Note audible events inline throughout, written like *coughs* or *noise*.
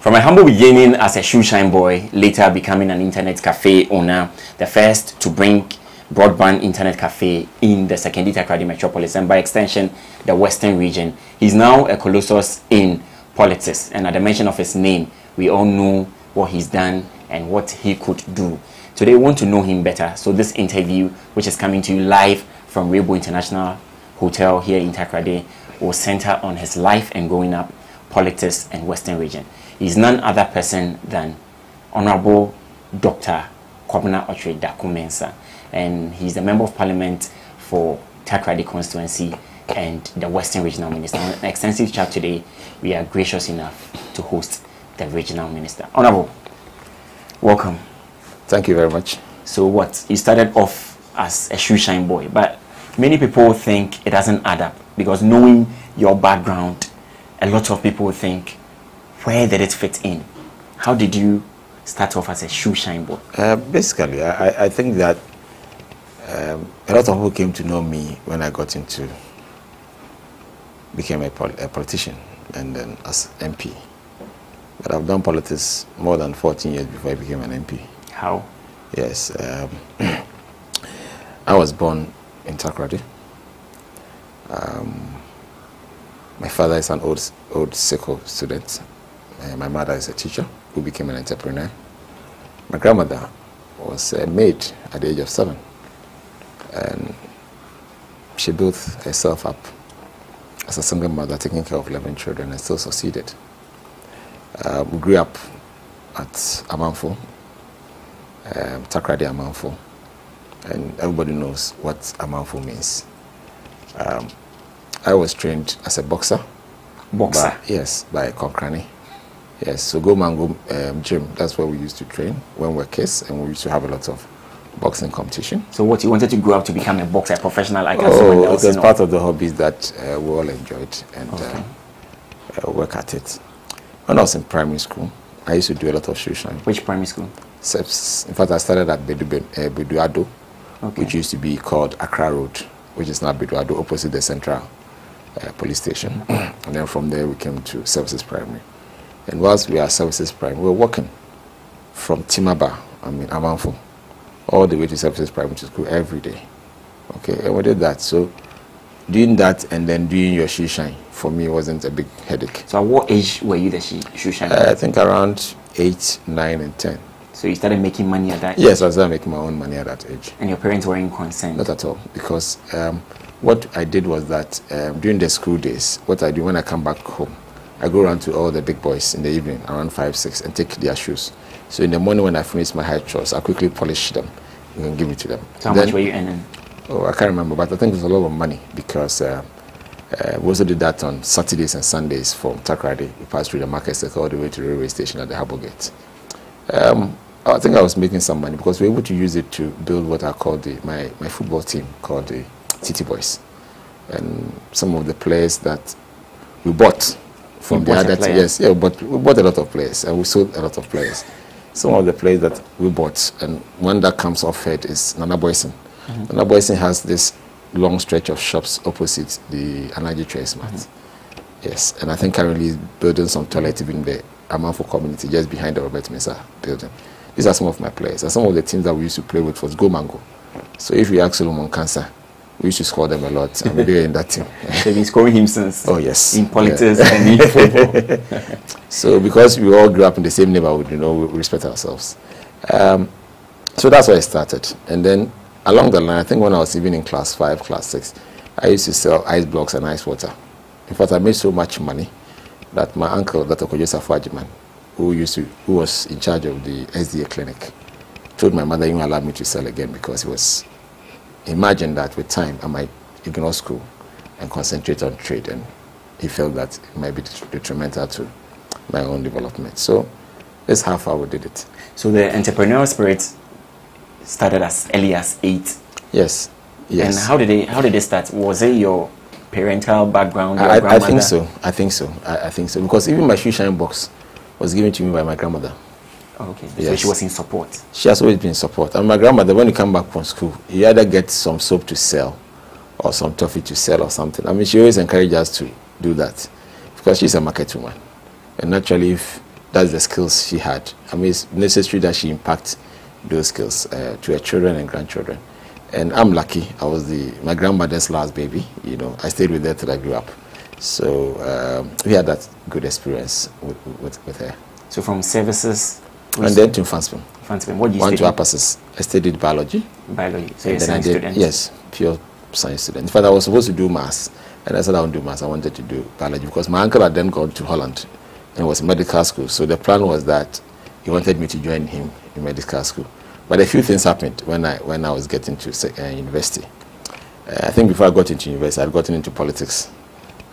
From a humble beginning as a shoeshine boy, later becoming an internet cafe owner, the first to bring broadband internet cafe in the Sekondi Takoradi metropolis and by extension the western region. He's now a colossus in politics and at the mention of his name, we all know what he's done and what he could do. Today we want to know him better, so this interview, which is coming to you live from Rainbow International Hotel here in Takoradi, will center on his life and growing up, politics and western region is none other person than Honorable Dr. Kobna Okyere Darko And he's the Member of Parliament for Takoradi constituency and the Western Regional Minister. An extensive chat today, we are gracious enough to host the Regional Minister. Honorable, welcome. Thank you very much. So what, you started off as a shoe shine boy, but many people think it doesn't add up because knowing your background, a lot of people think where did it fit in? How did you start off as a shoe shine boy? Uh, basically, I, I think that um, a lot of people came to know me when I got into, became a, pol a politician and then as MP. But I've done politics more than 14 years before I became an MP. How? Yes. Um, *clears throat* I was born in Takoradi. Um, my father is an old, old SECO student uh, my mother is a teacher who became an entrepreneur. My grandmother was a maid at the age of seven. And she built herself up as a single mother, taking care of 11 children, and still succeeded. Uh, we grew up at Amanfo, um, Takoradi Amanfo, and everybody knows what Amanfo means. Um, I was trained as a boxer. Boxer? By, yes, by Konkrani. Yes, so Go Mango um, Gym, that's where we used to train when we were kids, and we used to have a lot of boxing competition. So what, you wanted to grow up to become a boxer, a professional like Oh, it was part of the hobbies that uh, we all enjoyed and okay. uh, uh, work at it. When I was in primary school, I used to do a lot of shoe. Which primary school? In fact, I started at Bedu, uh, Beduado, okay. which used to be called Accra Road, which is now Beduado, opposite the central uh, police station. *clears throat* And then from there, we came to Services Primary. And whilst we are services prime, we're walking from Timaba, I mean Amanfo, all the way to services prime, which is school every day. Okay, and we did that. So doing that and then doing your shoe shine for me wasn't a big headache. So at what age were you the shoe shine? Uh, I think around eight, nine, and ten. So you started making money at that age? Yes, I started making my own money at that age. And your parents weren't concerned? Not at all, because um, what I did was that um, during the school days, what I do when I come back home, I go around to all the big boys in the evening, around 5, 6, and take their shoes. So in the morning when I finish my high chores, I quickly polish them and give it to them. So how then, much were you earning? Oh, I can't remember, but I think it was a lot of money because uh, uh, we also did that on Saturdays and Sundays from Takoradi. We passed through the market circle all the way to the railway station at the Harbour Gate. Um, I think I was making some money because we were able to use it to build what I call the, my, my football team called the City Boys. And some of the players that we bought from the other team. Yes, yeah, but we bought a lot of players and we sold a lot of players. Some of the players that we bought, and one that comes off head is Nana Boyson. Mm -hmm. Nana Boyson has this long stretch of shops opposite the Anaji Trace Mart. Mm -hmm. Yes, and I think currently building some toilet even in the Amanfo community just behind the Robert Mensah building. These are some of my players. And some of the teams that we used to play with was Go Mango. So if you ask Solomon Cancer, we used to score them a lot. and we in that team. They've been scoring him since. Oh yes. In politics yeah. and in *laughs* football. so because we all grew up in the same neighborhood, you know, we respect ourselves. Um, so that's where I started. And then along the line, I think when I was even in class five, class six, I used to sell ice blocks and ice water. In fact, I made so much money that my uncle, Dr. Kojosa Fajiman, who used to, who was in charge of the SDA clinic, told my mother he wouldn't allow me to sell again because he was imagine that with time I might ignore school and concentrate on trade and he felt that it might be detrimental to my own development. So that's how far we did it. So the entrepreneurial spirit started as early as eight. Yes. Yes. And how did it how did it start? Was it your parental background? I, I, think so. I think so. I, I, think so. Because even my shoe shine box was given to me by my grandmother. Okay. Yes. So she was in support. She has always been in support. And my grandmother, when you come back from school, you either get some soap to sell or some toffee to sell or something. I mean, she always encouraged us to do that because she's a market woman. And naturally, if that's the skills she had. I mean, it's necessary that she impact those skills uh, to her children and grandchildren. And I'm lucky. I was the my grandmother's last baby. You know, I stayed with her till I grew up. So um, we had that good experience with, with, with her. So from services. And then to Fansman. Fansman. What did you One study? to. I studied biology. Biology. So you're a And then I science did- student. Yes, pure science student. In fact, I was supposed to do maths, and I said I won't do maths. I wanted to do biology because my uncle had then gone to Holland and was in medical school. So the plan was that he wanted me to join him in medical school. But a few things happened when I when I was getting to uh, university. Uh, I think before I got into university, I had gotten into politics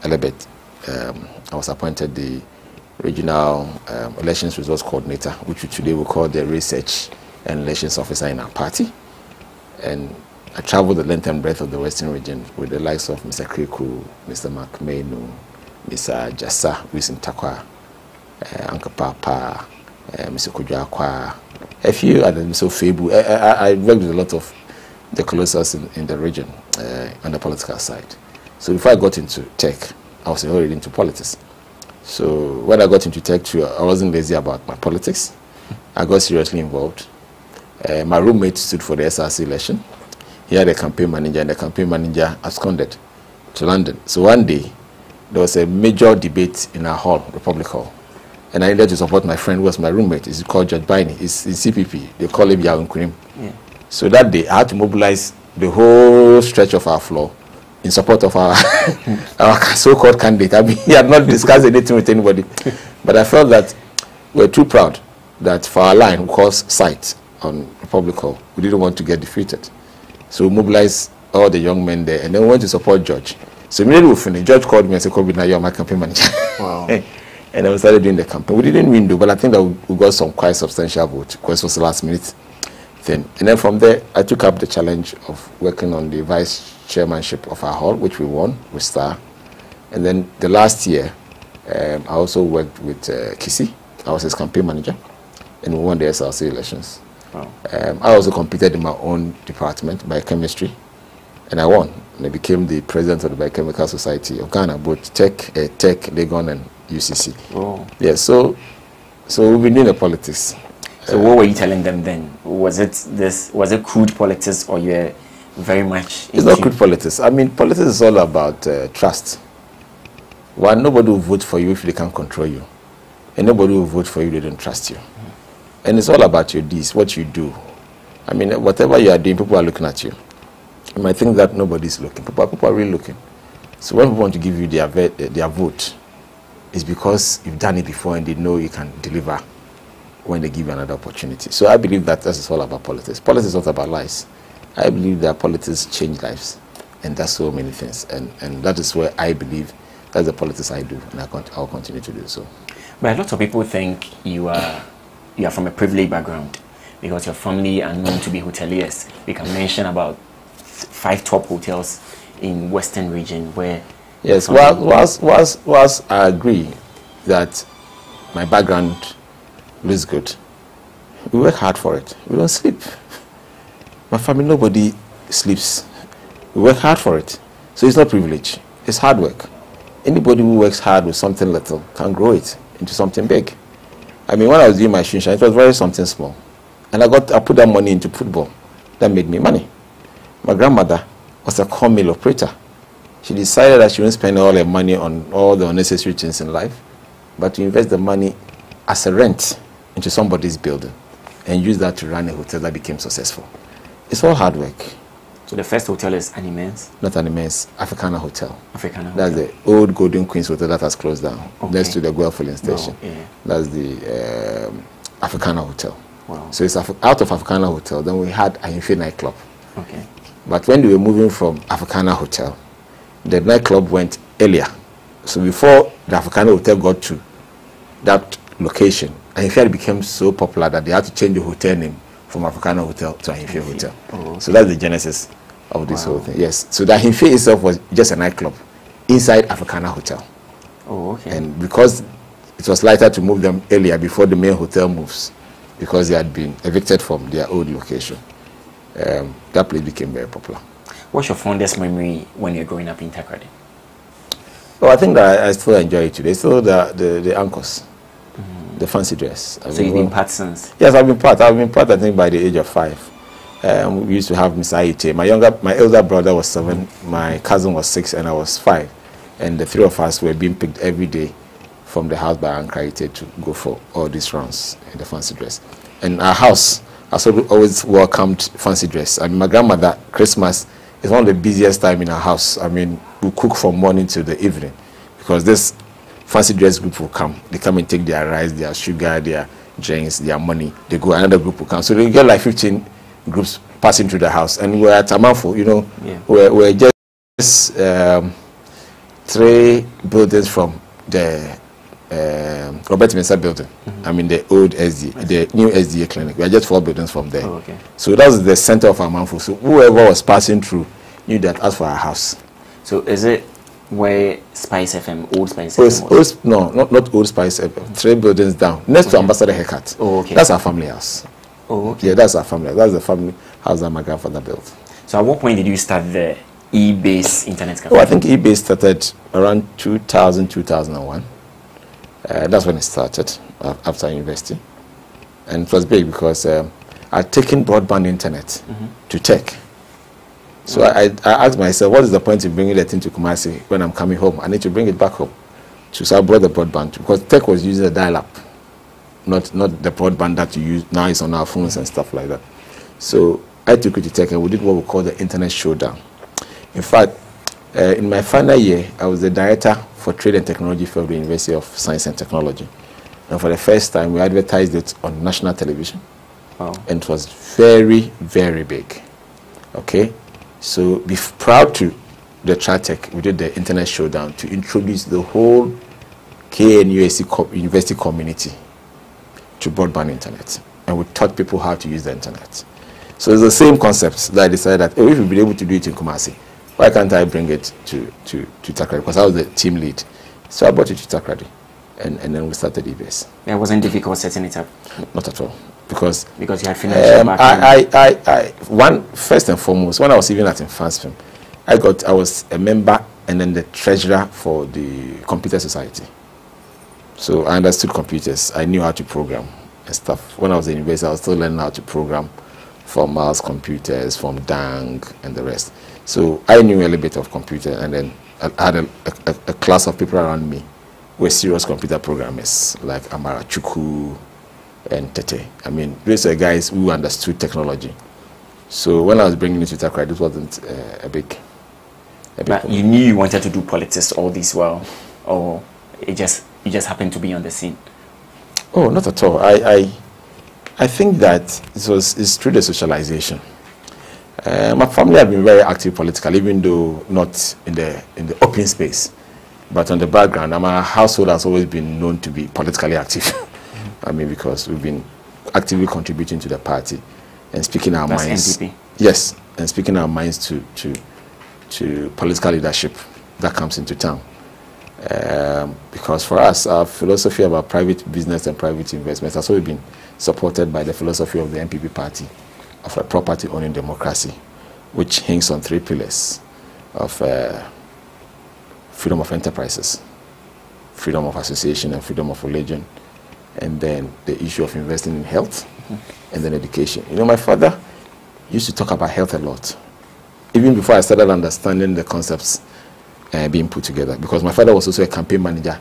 a little bit. Um, I was appointed the regional um, elections results coordinator, which today we call the research and elections officer in our party and I traveled the length and breadth of the Western region with the likes of Mr. Kriku, Mr. Mac Manu, Mr. Jassa, who is in Tarkwa, uh, Uncle Papa, uh, Mr. Kujakwa, a few others, Mr. Febu. I, I, I worked with a lot of the closest in, in the region uh, on the political side. So before I got into tech, I was already into politics. So when I got into tech too, I wasn't lazy about my politics. I got seriously involved. Uh, my roommate stood for the SRC election. He had a campaign manager, and the campaign manager absconded to London. So one day, there was a major debate in our hall, Republic Hall. And I needed to support my friend who was my roommate. He's called George Biney. He's in CPP. They call him Yawon Kurim. Yeah. So that day, I had to mobilize the whole stretch of our floor in support of our, *laughs* our so-called candidate. I mean, *laughs* he had not discussed anything with anybody. But I felt that we're too proud that for our line, we cause sight on Republic Hall, we didn't want to get defeated. So we mobilized all the young men there, and then we went to support George. So immediately we finished, George called me and said, Kobby, now you're my campaign manager. Wow. *laughs* and then we started doing the campaign. We didn't win though, but I think that we we got some quite substantial vote because it was the last minute thing. And then from there, I took up the challenge of working on the vice chairmanship of our hall, which we won with Star. And then the last year, um, I also worked with uh, Kisi. I was his campaign manager, and we won the SRC elections. Wow. Um, I also competed in my own department, biochemistry, and I won. And I became the president of the Biochemical Society of Ghana, both Tech, uh, Tech, Legon, and UCC. Oh. Yeah, so so we've been doing the politics. So what were you telling them then? Was it this? Was it crude politics, or you were very much? It's not crude politics. I mean, politics is all about uh, trust. One, nobody will vote for you if they can't control you, and nobody will vote for you if they don't trust you. And it's all about your deeds, what you do. I mean, whatever you are doing, people are looking at you. You might think that nobody's looking. People, are- people are really looking. So when people want to give you their, their vote, it's because you've done it before and they know you can deliver when they give you another opportunity. So I believe that this is all about politics. Politics is not about lies. I believe that politics change lives, and that's so many things. And and that is where I believe that's the politics I do, and I con- I'll continue to do so. But a lot of people think you are you are from a privileged background because your family are known to be hoteliers. We can mention about five top hotels in Western region where Yes, whilst, whilst, whilst, whilst I agree that my background looks good, we work hard for it. We don't sleep. My family, nobody sleeps. We work hard for it. So it's not privilege, it's hard work. Anybody who works hard with something little can grow it into something big. I mean, when I was doing my shisha, it was very something small. And I got I put that money into football. That made me money. My grandmother was a corn mill operator. She decided that she wouldn't spend all her money on all the unnecessary things in life, but to invest the money as a rent into somebody's building and use that to run a hotel that became successful. It's all hard work, so the first hotel is Animens not an immense Africana hotel. Africana. That's the old Golden Queens Hotel that has closed down Okay. next to the Guelph filling station. yeah. That's the um, Africana Hotel. Wow. So it's Af- out of Africana Hotel. Then we had Ahimfe nightclub. Okay. But when we were moving from Africana Hotel, the nightclub went earlier. So before the Africana Hotel got to that location, Ahimfe became so popular that they had to change the hotel name from Africana Hotel to Ahimfe Hotel. Oh, okay. So that's the genesis of this Wow. whole thing. Yes. So the Ahimfe itself was just a nightclub inside Africana Hotel. Oh, okay. And because it was lighter to move them earlier before the main hotel moves, because they had been evicted from their old location, um, that place became very popular. What's your fondest memory when you're growing up in Takoradi? Well, I think that I, I still enjoy it today. Still the, the, the anchors. The fancy dress. I've so you've been part since? Yes, I've been part. I've been part, I think, by the age of five. Um, we used to have Miss Aite. My younger, my elder brother was seven, my cousin was six, and I was five. And the three of us were being picked every day from the house by Uncle Aite to go for all these runs in the fancy dress. And our house has always welcomed fancy dress. I mean, my grandmother, Christmas is one of the busiest time in our house. I mean, we cook from morning to the evening because this fancy dress group will come. They come and take their rice, their sugar, their drinks, their money. They go, another group will come. So they get like 15 groups passing through the house. And we're at Amanfo, you know, yeah. we're, we're just um, three buildings from the um, Robert Mensah building. Mm -hmm. I mean, the old SDA, the new SDA clinic. We are just four buildings from there. Oh, okay. So that's the center of Amanfo. So whoever was passing through knew that as for our house. So is it where Spice FM, Old Spice FM old, old, no, not, not Old Spice FM. Three buildings down, next okay. to Ambassador Haircut. Oh, okay. That's our family house. Oh, okay. Yeah, that's our family. That's the family house that my grandfather built. So, at what point did you start the e-base internet cafe? Oh, I think e-base started around 2000, 2001. Uh, that's when it started uh, after university, and it was big because um, I'd taken broadband internet mm -hmm. to tech. So. I, I asked myself, what is the point in bringing that into Kumasi when I'm coming home? I need to bring it back home. So I brought the broadband because tech was using a dial-up not not the broadband that you use now is on our phones and stuff like that. So I took it to tech and we did what we call the internet showdown. In fact, uh, in my final year, I was the director for trade and technology for the University of Science and Technology. And for the first time, we advertised it on national television. Wow. And it was very, very big. Okay? So be proud to the TriTech, we did the internet showdown to introduce the whole KNUST co university community to broadband internet. And we taught people how to use the internet. So it's the same concept that I decided that oh, if we've been able to do it in Kumasi, why can't I bring it to, to, to Takoradi? Because I was the team lead. So I brought it to Takoradi. And, and then we started eBase. It wasn't difficult setting it up? Not at all. Because, because you had financial um, I, I, I, I, one, first and foremost, when I was even at Mfantsipim, I got, I was a member and then the treasurer for the Computer Society. So I understood computers. I knew how to program and stuff. When I was in university, I was still learning how to program for mouse computers, from Dang and the rest. So I knew a little bit of computer, and then I had a, a, a class of people around me who were serious computer programmers, like Amara Chuku and Tete. I mean, these are guys who understood technology. So when I was bringing it to Takoradi, it wasn't uh, a big. A big but you knew you wanted to do politics all this while, or it just you just happened to be on the scene? Oh, not at all. I, I, I think that it was it's through the socialization. Uh, my family have been very active politically, even though not in the in the open space, but on the background. My household has always been known to be politically active. *laughs* I mean, because we've been actively contributing to the party and speaking our That's minds. Yes, and speaking our minds to to to political leadership that comes into town. Um, because for us, our philosophy about private business and private investment has always been supported by the philosophy of the NPP party of a property owning democracy, which hangs on three pillars of uh, freedom of enterprises, freedom of association, and freedom of religion, and then the issue of investing in health and then education. You know, my father used to talk about health a lot, even before I started understanding the concepts uh, being put together because my father was also a campaign manager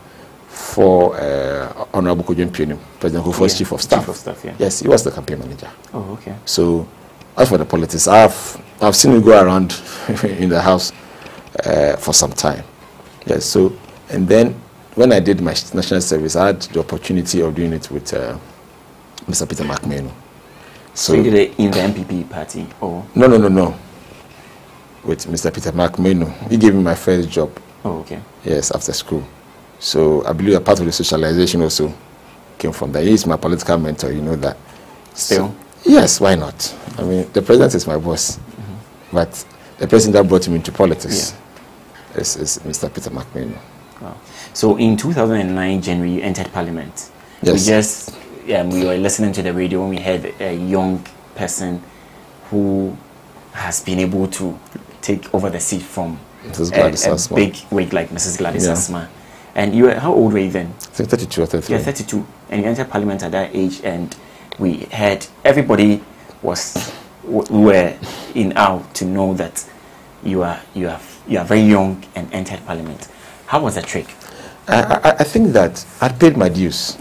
for uh, Honorable Kojo Mpiani, President Kufuor's yeah. chief of staff. Chief of staff yeah. Yes, he was the campaign manager. Oh, okay. So, as for the politics, I've I've seen him go around *laughs* in the house uh, for some time. Yes. So, and then when I did my national service, I had the opportunity of doing it with uh, Mr. Peter Mac Manu. So, so you did it in the NPP party, or no, no, no, no with Mr. Peter Mac Manu. He gave me my first job. Oh, okay. Yes, after school. So I believe a part of the socialization also came from that. He is my political mentor, you know that. Still? So, yes, why not? I mean, the president is my boss. Mm -hmm. But the person that brought him into politics yeah. is, is, Mr. Peter Mac Manu. Wow. So in 2009, January, you entered parliament. Yes. We just, um, we were listening to the radio when we heard a young person who has been able to take over the seat from a, a big weight like Mrs. Gladys yeah. Asmah. And you were, how old were you then? I think 32 or 33. Yeah, 32. And you entered parliament at that age, and we had everybody was we were in awe to know that you are you are you are very young and entered parliament. How was the trick? I, I, think that I paid my dues.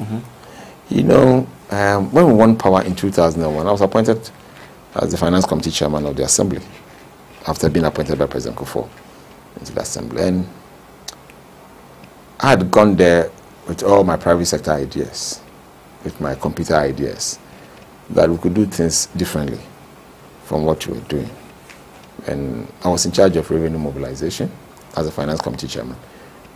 You know, um, when we won power in 2001, I was appointed as the finance committee chairman of the assembly after being appointed by President Kufuor into the assembly. And I had gone there with all my private sector ideas, with my computer ideas, that we could do things differently from what we were doing. And I was in charge of revenue mobilization as a finance committee chairman.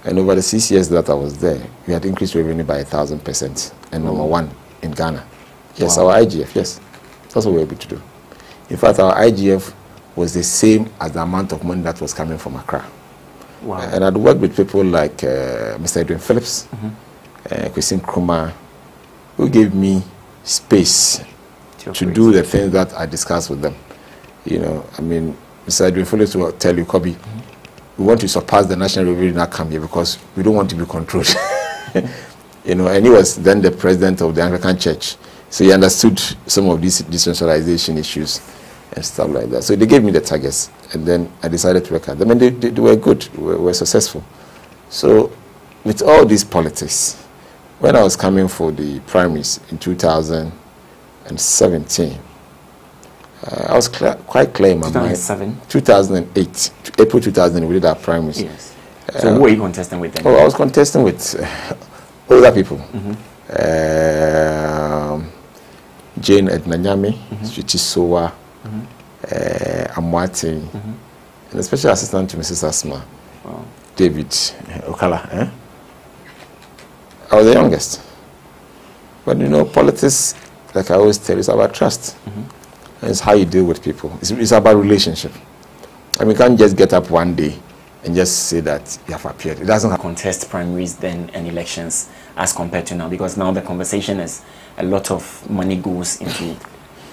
And over the six years that I was there, we had increased revenue by a thousand percent, and number one in Ghana. Yes, Wow. our IGF, yes. That's what we were able to do. In fact, our IGF was the same as the amount of money that was coming from Accra. Wow. And I'd worked with people like uh, Mr. Edwin Phillips, uh, Christine Krumah, who gave me space to do the things that I discussed with them. You know, I mean, Mr. Edwin Phillips will tell you, Kobby, we want to surpass the national revenue in come here because we don't want to be controlled. *laughs* you know, and he was then the president of the Anglican Church. So he understood some of these decentralization issues and stuff like that. So they gave me the targets, and then I decided to work at them, and they, they, they were good, were, were successful. So with all these politics, when I was coming for the primaries in 2017, uh, I was clear, quite clear in my mind. 2007. 2008, April 2000, we did our primaries. Yes. So who were you contesting with then? Oh, I was contesting with uh, *laughs* older people. Mm-hmm. Um, Jane Ednanyami, Mm-hmm. Switi Sowa, uh, Amwati, and a special assistant to Mrs. Asmah, Wow. David Okala. Eh? I was the youngest. But you know, politics, like I always tell, is about trust. And it's how you deal with people. It's, it's about relationship. I mean, you can't just get up one day and just say that you have appeared. It doesn't happen. contest primaries then and elections as compared to now because now the conversation is a lot of money goes into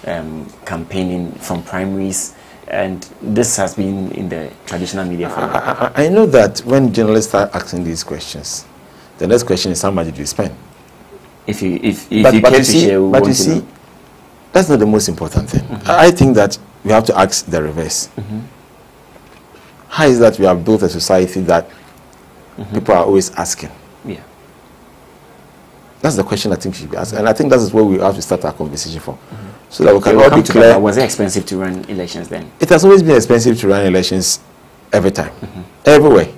um, campaigning from primaries and this has been in the traditional media for a while. I, I, I know that when journalists start asking these questions, the next question is how much did you spend? if you if, if but you but care you to see, share we but want you to see know. That's not the most important thing. I I think that we have to ask the reverse. Mm-hmm. How is that we have built a society that mm-hmm. people are always asking? yeah That's the question I think should be asked. And I think that is where we have to start our conversation from. So that we can all be clear. was it expensive to run elections then It has always been expensive to run elections every time, everywhere.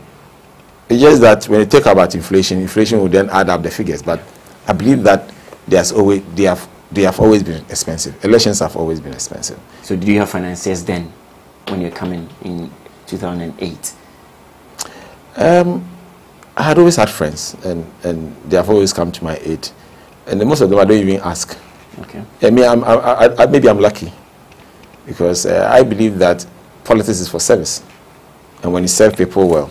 It's just that when you talk about inflation, inflation will then add up the figures. But I believe that there's always they have they have always been expensive. Elections have always been expensive. so did you have financiers then when you're coming in 2008 Um, I had always had friends, and, and they have always come to my aid. And most of them I don't even ask. okay I mean, I'm, I, I, I, maybe I'm lucky because uh, I believe that politics is for service. And when you serve people well,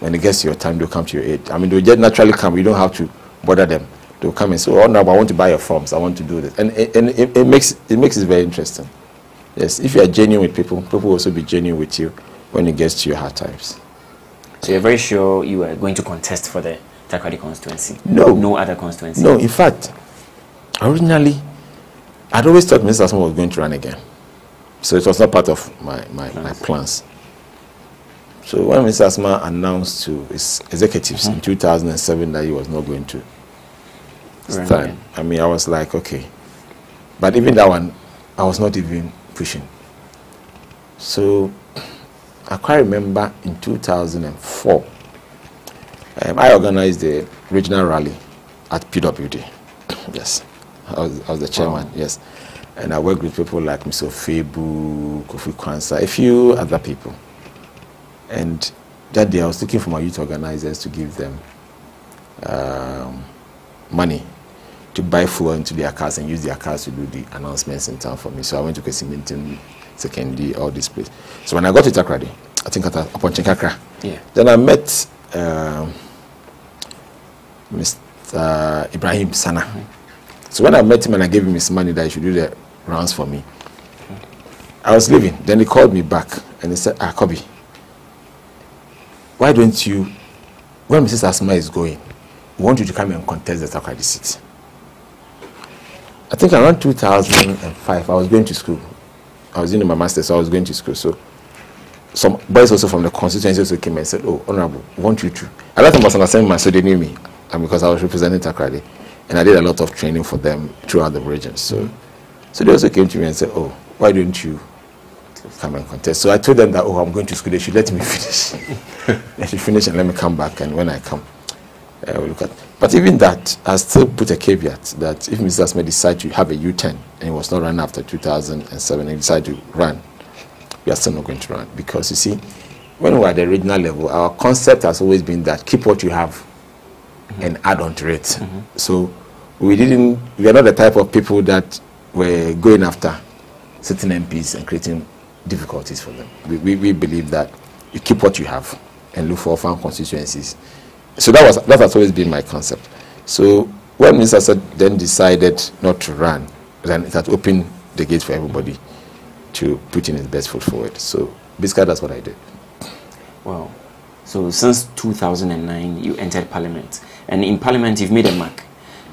when it gets to your time, they'll come to your aid. I mean, they'll just naturally come. You don't have to bother them. They'll come and say, oh, no, I want to buy your forms. I want to do this. And, it- and it, it, makes, it makes it very interesting. Yes, if you are genuine with people, people will also be genuine with you when it gets to your hard times. so you're very sure you are going to contest for the Takoradi constituency No. no other constituency No, in fact, originally, I'd always thought Mr. Asmah was going to run again. So it was not part of my, my, my plans. So when Mr. Asmah announced to his executives in hmm. 2007 that he was not going to Again. I mean, I was like, okay. But even that one, I was not even pushing. So I quite remember in 2004, um, I organized the regional rally at PWD. *coughs* yes, I was, I was the chairman. Wow. Yes, and I worked with people like Mr. Febu, Kofi Kwanzaa, a few other people. And that day, I was looking for my youth organizers to give them um, money to buy fuel into their cars and use their cars to do the announcements in town for me. So I went to Kwesimintsim, Sekondi, all these places. So when I got to Takoradi, I think at upon Chinkakra, yeah then I met um, Mr. Ibrahim Sana. So when I met him and I gave him his money that he should do the rounds for me, I was leaving. Then he called me back and he said, Ah, Kobby, why don't you when Mrs. Asmah is going, we want you to come and contest the Takoradi seat. I think around 2005, I was going to school. I was doing my master's, so I was going to school. So some boys also from the constituency also came and said, oh, Honorable, want you to. I let them was understand my so they knew me and because I was representing Takoradi. And I did a lot of training for them throughout the region. So, so they also came to me and said, oh, why don't you come and contest? So I told them that, oh, I'm going to school. They should let me *laughs* finish. they should finish and let me come back. And when I come, uh, we'll look at But even that, I still put a caveat that if Mr. Asmah decide to have a U-turn and he was not run after 2007 and decide to run, we are still not going to run. Because you see, when we are at the regional level, our concept has always been that keep what you have mm -hmm. and add on to it. Mm -hmm. So we didn't, we are not the type of people that were going after certain MPs and creating difficulties for them. We, we, we believe that you keep what you have and look for farm constituencies. So that was that has always been my concept. So when Mr. Said then decided not to run, then it had opened the gate for everybody to put in his best foot forward. So basically, that's what I did. Wow. So since 2009, you entered Parliament, and in Parliament, you've made a mark.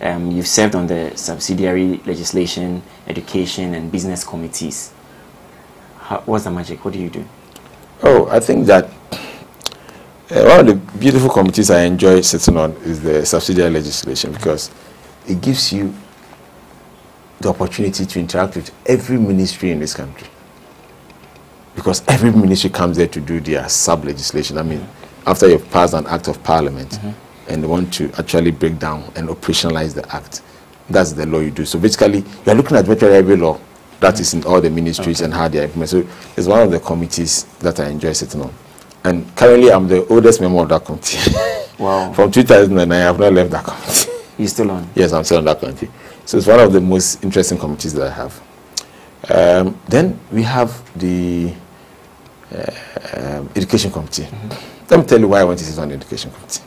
Um, you've served on the subsidiary legislation, education, and business committees. How, what's the magic? What do you do? Oh, I think that uh, one of the beautiful committees I enjoy sitting on is the subsidiary legislation because it gives you the opportunity to interact with every ministry in this country. Because every ministry comes there to do their sub legislation. I mean, after you've passed an act of parliament mm -hmm. and they want to actually break down and operationalize the act, that's the law you do. So basically, you're looking at virtually every law that mm -hmm. is in all the ministries okay. and how they are implemented. So it's one of the committees that I enjoy sitting on. And currently, I'm the oldest member of that committee. *laughs* Wow. From 2009, I have not left that committee. *laughs* You're still on? Yes, I'm still on that committee. So it's one of the most interesting committees that I have. Um, then we have the uh, um, education committee. Mm -hmm. Let me tell you why I want to sit on the education committee.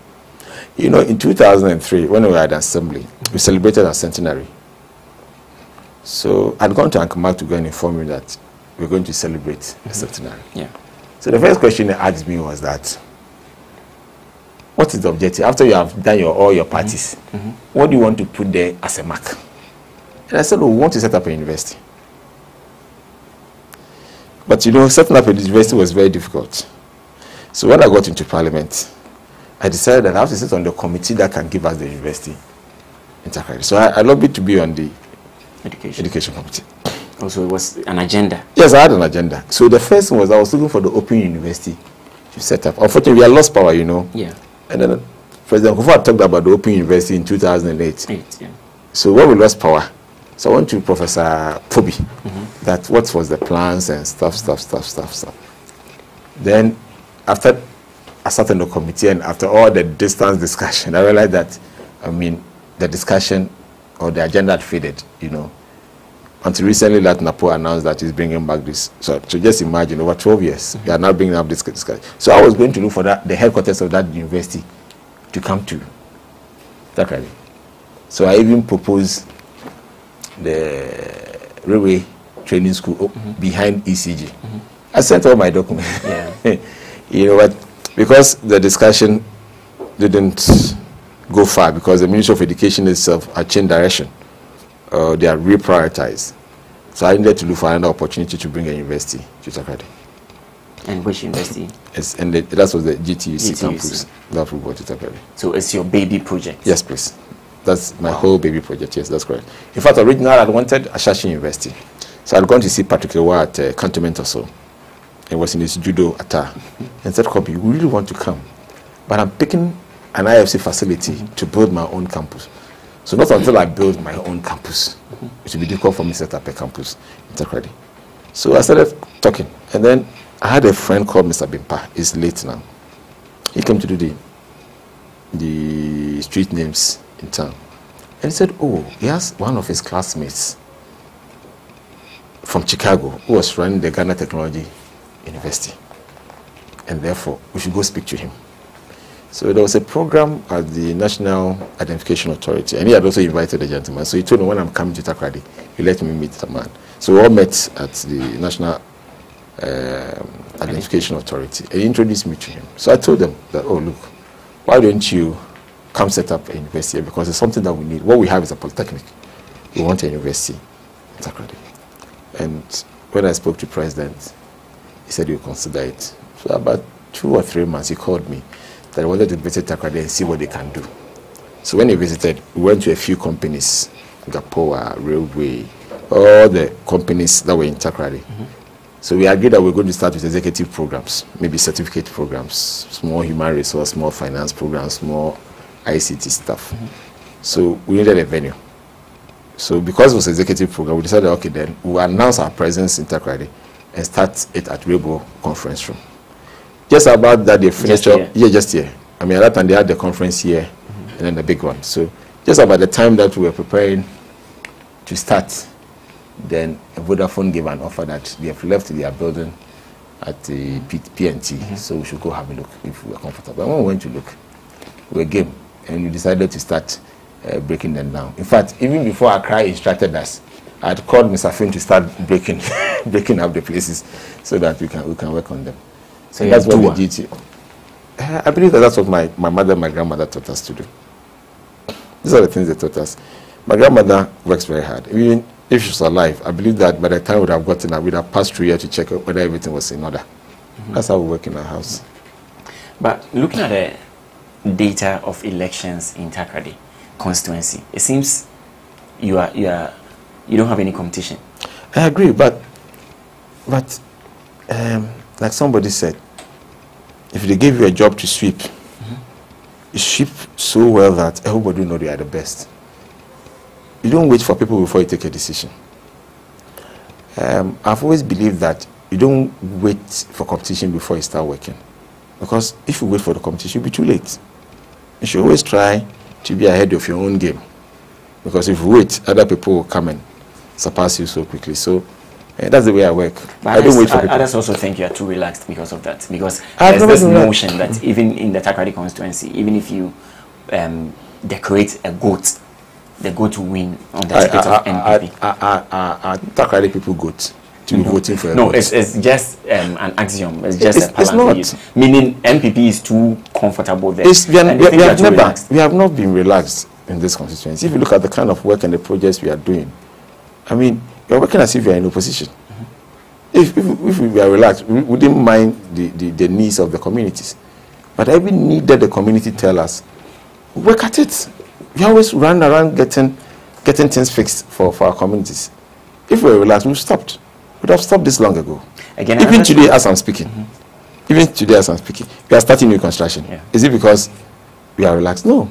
You know, in 2003, when we were at assembly, mm -hmm. we celebrated our centenary. So I'd gone to Ankamak to go and inform you that we're going to celebrate mm -hmm. the centenary. Yeah. So the first question they asked me was that, what is the objective? After you have done your, all your parties, mm -hmm. what do you want to put there as a mark? And I said, oh, we want to set up a university. But you know, setting up a university was very difficult. So when I got into parliament, I decided that I have to sit on the committee that can give us the university in. So I, I lobbied to be on the education, education committee. Also, it was an agenda. Yes, I had an agenda. So the first one was I was looking for the Open University to set up. Unfortunately, we had lost power, you know. Yeah. And then President Kufuor talked about the Open University in 2008. Eight, yeah. So when we lost power, so I went to Professor Pobi, mm -hmm. that what was the plans and stuff, stuff, stuff, stuff, stuff. Then after I sat in the committee and after all the distance discussion, *laughs* I realized that, I mean, the discussion or the agenda had faded, you know. Until recently, that Napo announced that he's bringing back this. So, so just imagine, over 12 years, mm -hmm. they are now bringing up this discussion. So I was going to look for that, the headquarters of that university to come to Takoradi. So I even proposed the railway training school mm -hmm. behind ECG. Mm -hmm. I sent all my documents. Yeah. *laughs* you know what? Because the discussion didn't go far because the Ministry of Education itself had changed direction. Uh, they are reprioritized. So I needed to look for another opportunity to bring a university to Takoradi. And which university? Yes, and the, that was the GTUC, GTUC. campus that we brought to Takoradi. So it's your baby project? Yes, please. That's my wow. whole baby project. Yes, that's correct. In fact, originally I wanted Ashesi University. So I'd gone to see Patrick Awuah at uh, Cantonment or so. It was in his judo attire. and said, Kobby, you really want to come. But I'm picking an IFC facility mm -hmm. to build my own campus. So not until I build my own campus, it will be difficult for me to set up a campus in Takoradi. So I started talking. And then I had a friend called Mr. Bimpa. He's late now. He came to do the, the street names in town. And he said, oh, he has one of his classmates from Chicago who was running the Ghana Technology University. And therefore, we should go speak to him. So there was a program at the National Identification Authority, and he had also invited the gentleman. So he told me when I'm coming to Takoradi, he let me meet the man. So we all met at the National um, Identification Authority, and he introduced me to him. So I told them that, oh, look, why don't you come set up a university here? Because it's something that we need. What we have is a polytechnic. We want a university in Takoradi. And when I spoke to the president, he said he would consider it. So about two or three months, he called me that he wanted to visit Takoradi and see what they can do. So when he visited, we went to a few companies, Gapoa, Railway, all the companies that were in Takoradi. Mm -hmm. So we agreed that we're going to start with executive programs, maybe certificate programs, small human resource, small finance programs, small ICT stuff. Mm -hmm. So we needed a venue. So because it was executive program, we decided, okay, then we'll announce our presence in Takoradi and start it at Rainbow Conference Room. Just about that, they finished just up. Yeah, just here. I mean, at that time, they had the conference here mm -hmm. and then the big one. So just about the time that we were preparing to start, then Vodafone gave an offer that they have left their building at the PNT, mm -hmm. so we should go have a look if we are comfortable. And when we went to look, we were game, and we decided to start uh, breaking them down. In fact, even before Accra instructed us, I had called Mr. Finn to start breaking, *laughs* breaking up the places so that we can we can work on them. So that's what we did. Uh, I believe that that's what my, my mother and my grandmother taught us to do. These are the things they taught us. My grandmother works very hard. Even if she was alive, I believe that by the time we would have gotten her, we'd have passed through here to check whether everything was in order. Mm -hmm. That's how we work in our house. But looking at the data of elections in Takoradi constituency, it seems you are you are you don't have any competition. I agree, but but um, like somebody said, if they give you a job to sweep, mm -hmm. you sweep so well that everybody know they are the best you don't wait for people before you take a decision. Um, I've always believed that you don't wait for competition before you start working. Because if you wait for the competition, you'll be too late. You should always try to be ahead of your own game. Because if you wait, other people will come and surpass you so quickly. So uh, that's the way I work. But I don't wait for people. Others also think you are too relaxed because of that. Because I've there's this notion that even in the Takoradi constituency, even if you um, decorate a goat they go to win on the ticket of NPP? I, Takoradi people goat to be voting for No, it's, it's just um, an axiom. It's just it's, a it's not. Meaning NPP is too comfortable there. It's, we, are, we, we have never, we have not been relaxed in this constituency. If you look at the kind of work and the projects we are doing, I mean, you're working as if you're in opposition. If, if, if, we are relaxed, we wouldn't mind the, the, the needs of the communities. But every need that the community tell us, work at it we always run around getting getting things fixed for, for our communities. If we were relaxed, we've stopped. We'd have stopped this long ago. Again, even today, as I'm speaking, mm -hmm. even today, as I'm speaking, we are starting new construction. Yeah. Is it because we are relaxed? No.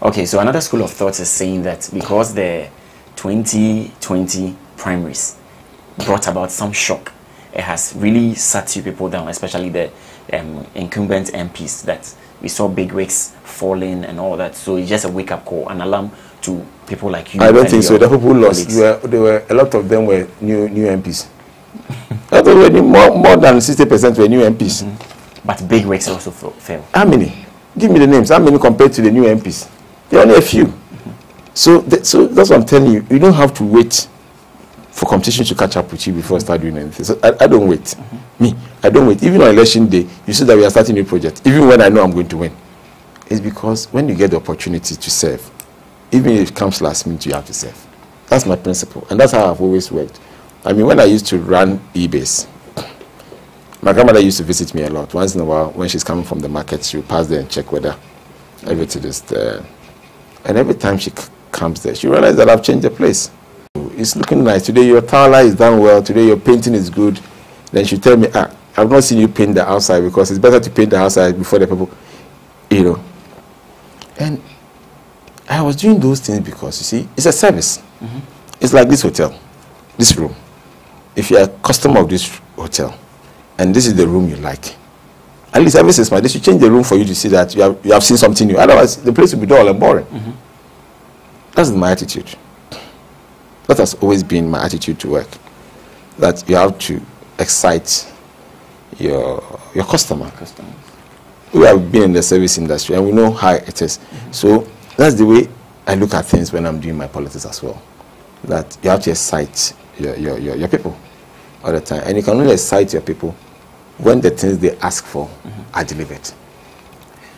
Okay, so another school of thought is saying that because the 2020 primaries brought about some shock, it has really sat you people down, especially the um, incumbent MPs, that we saw big wigs falling and all that. So it's just a wake up call, an alarm to people like you. I don't think so. The people lost. There were, there were a lot of them were new new MPs. *laughs* Thought more more than sixty percent were new MPs. Mm -hmm. But big wigs also fell. How many? Give me the names. How many compared to the new MPs? There are only a few. So, th so that's what I'm telling you. You don't have to wait for competition to catch up with you before start doing anything. So I, I don't wait. Mm -hmm. Me, I don't wait. Even on election day, you see that we are starting a project. Even when I know I'm going to win, it's because when you get the opportunity to serve, even if it comes last minute, you have to serve. That's my principle, and that's how I've always worked. I mean, when I used to run eBase, my grandmother used to visit me a lot. Once in a while, when she's coming from the market, she would pass there and check whether everything is there. And every time she comes there, she realizes that I've changed the place it's looking nice. Today your tower is done well. Today your painting is good. Then she tell me, ah, I've not seen you paint the outside because it's better to paint the outside before the people, you know. And I was doing those things because, you see, it's a service. Mm -hmm. It's like this hotel, this room. If you're a customer of this hotel and this is the room you like, at least every six months, they should change the room for you to see that you have, you have seen something new. Otherwise, the place will be dull and boring. Mm -hmm. That's my attitude. That has always been my attitude to work. That you have to excite your your customer. Customers. We have been in the service industry and we know how it is. Mm -hmm. So that's the way I look at things when I'm doing my politics as well. That you have to excite your, your, your, your people all the time. And you can only excite your people when the things they ask for mm -hmm. are delivered.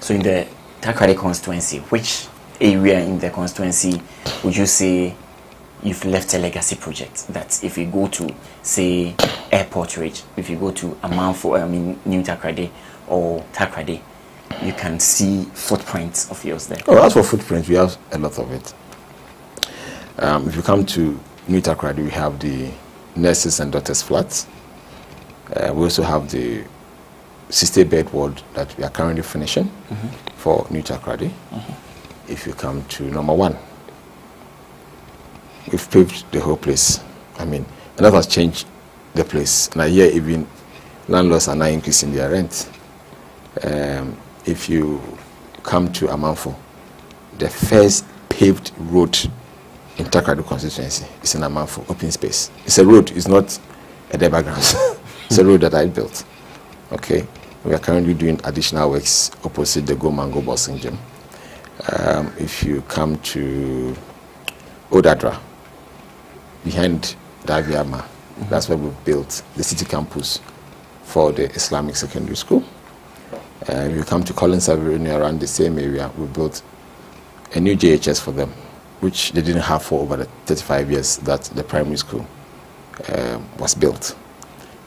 So in the Takoradi constituency, which area in the constituency would you say you've left a legacy project? That if you go to say airport ridge if you go to amanfo i mean new takoradi or takoradi you can see footprints of yours there. Oh as for footprints we have a lot of it. Um, if you come to new takoradi we have the nurses and doctors flats. Uh, we also have the 60 bed ward that we are currently finishing mm -hmm. for new takoradi mm -hmm. If you come to number one we've paved the whole place. I mean, and that has changed the place. And I hear even landlords are now increasing their rent. Um, if you come to Amanfo, the first paved road in Takoradi constituency is in Amanfo, open space. It's a road, it's not a deba grounds. *laughs* it's a road that I built. Okay, we are currently doing additional works opposite the Go Mango Boxing Gym. Um, if you come to Odadra, behind Daviama. Mm -hmm. That's where we built the city campus for the Islamic Secondary School. And you come to Collins Avenue around the same area, we built a new JHS for them, which they didn't have for over the 35 years that the primary school um, was built.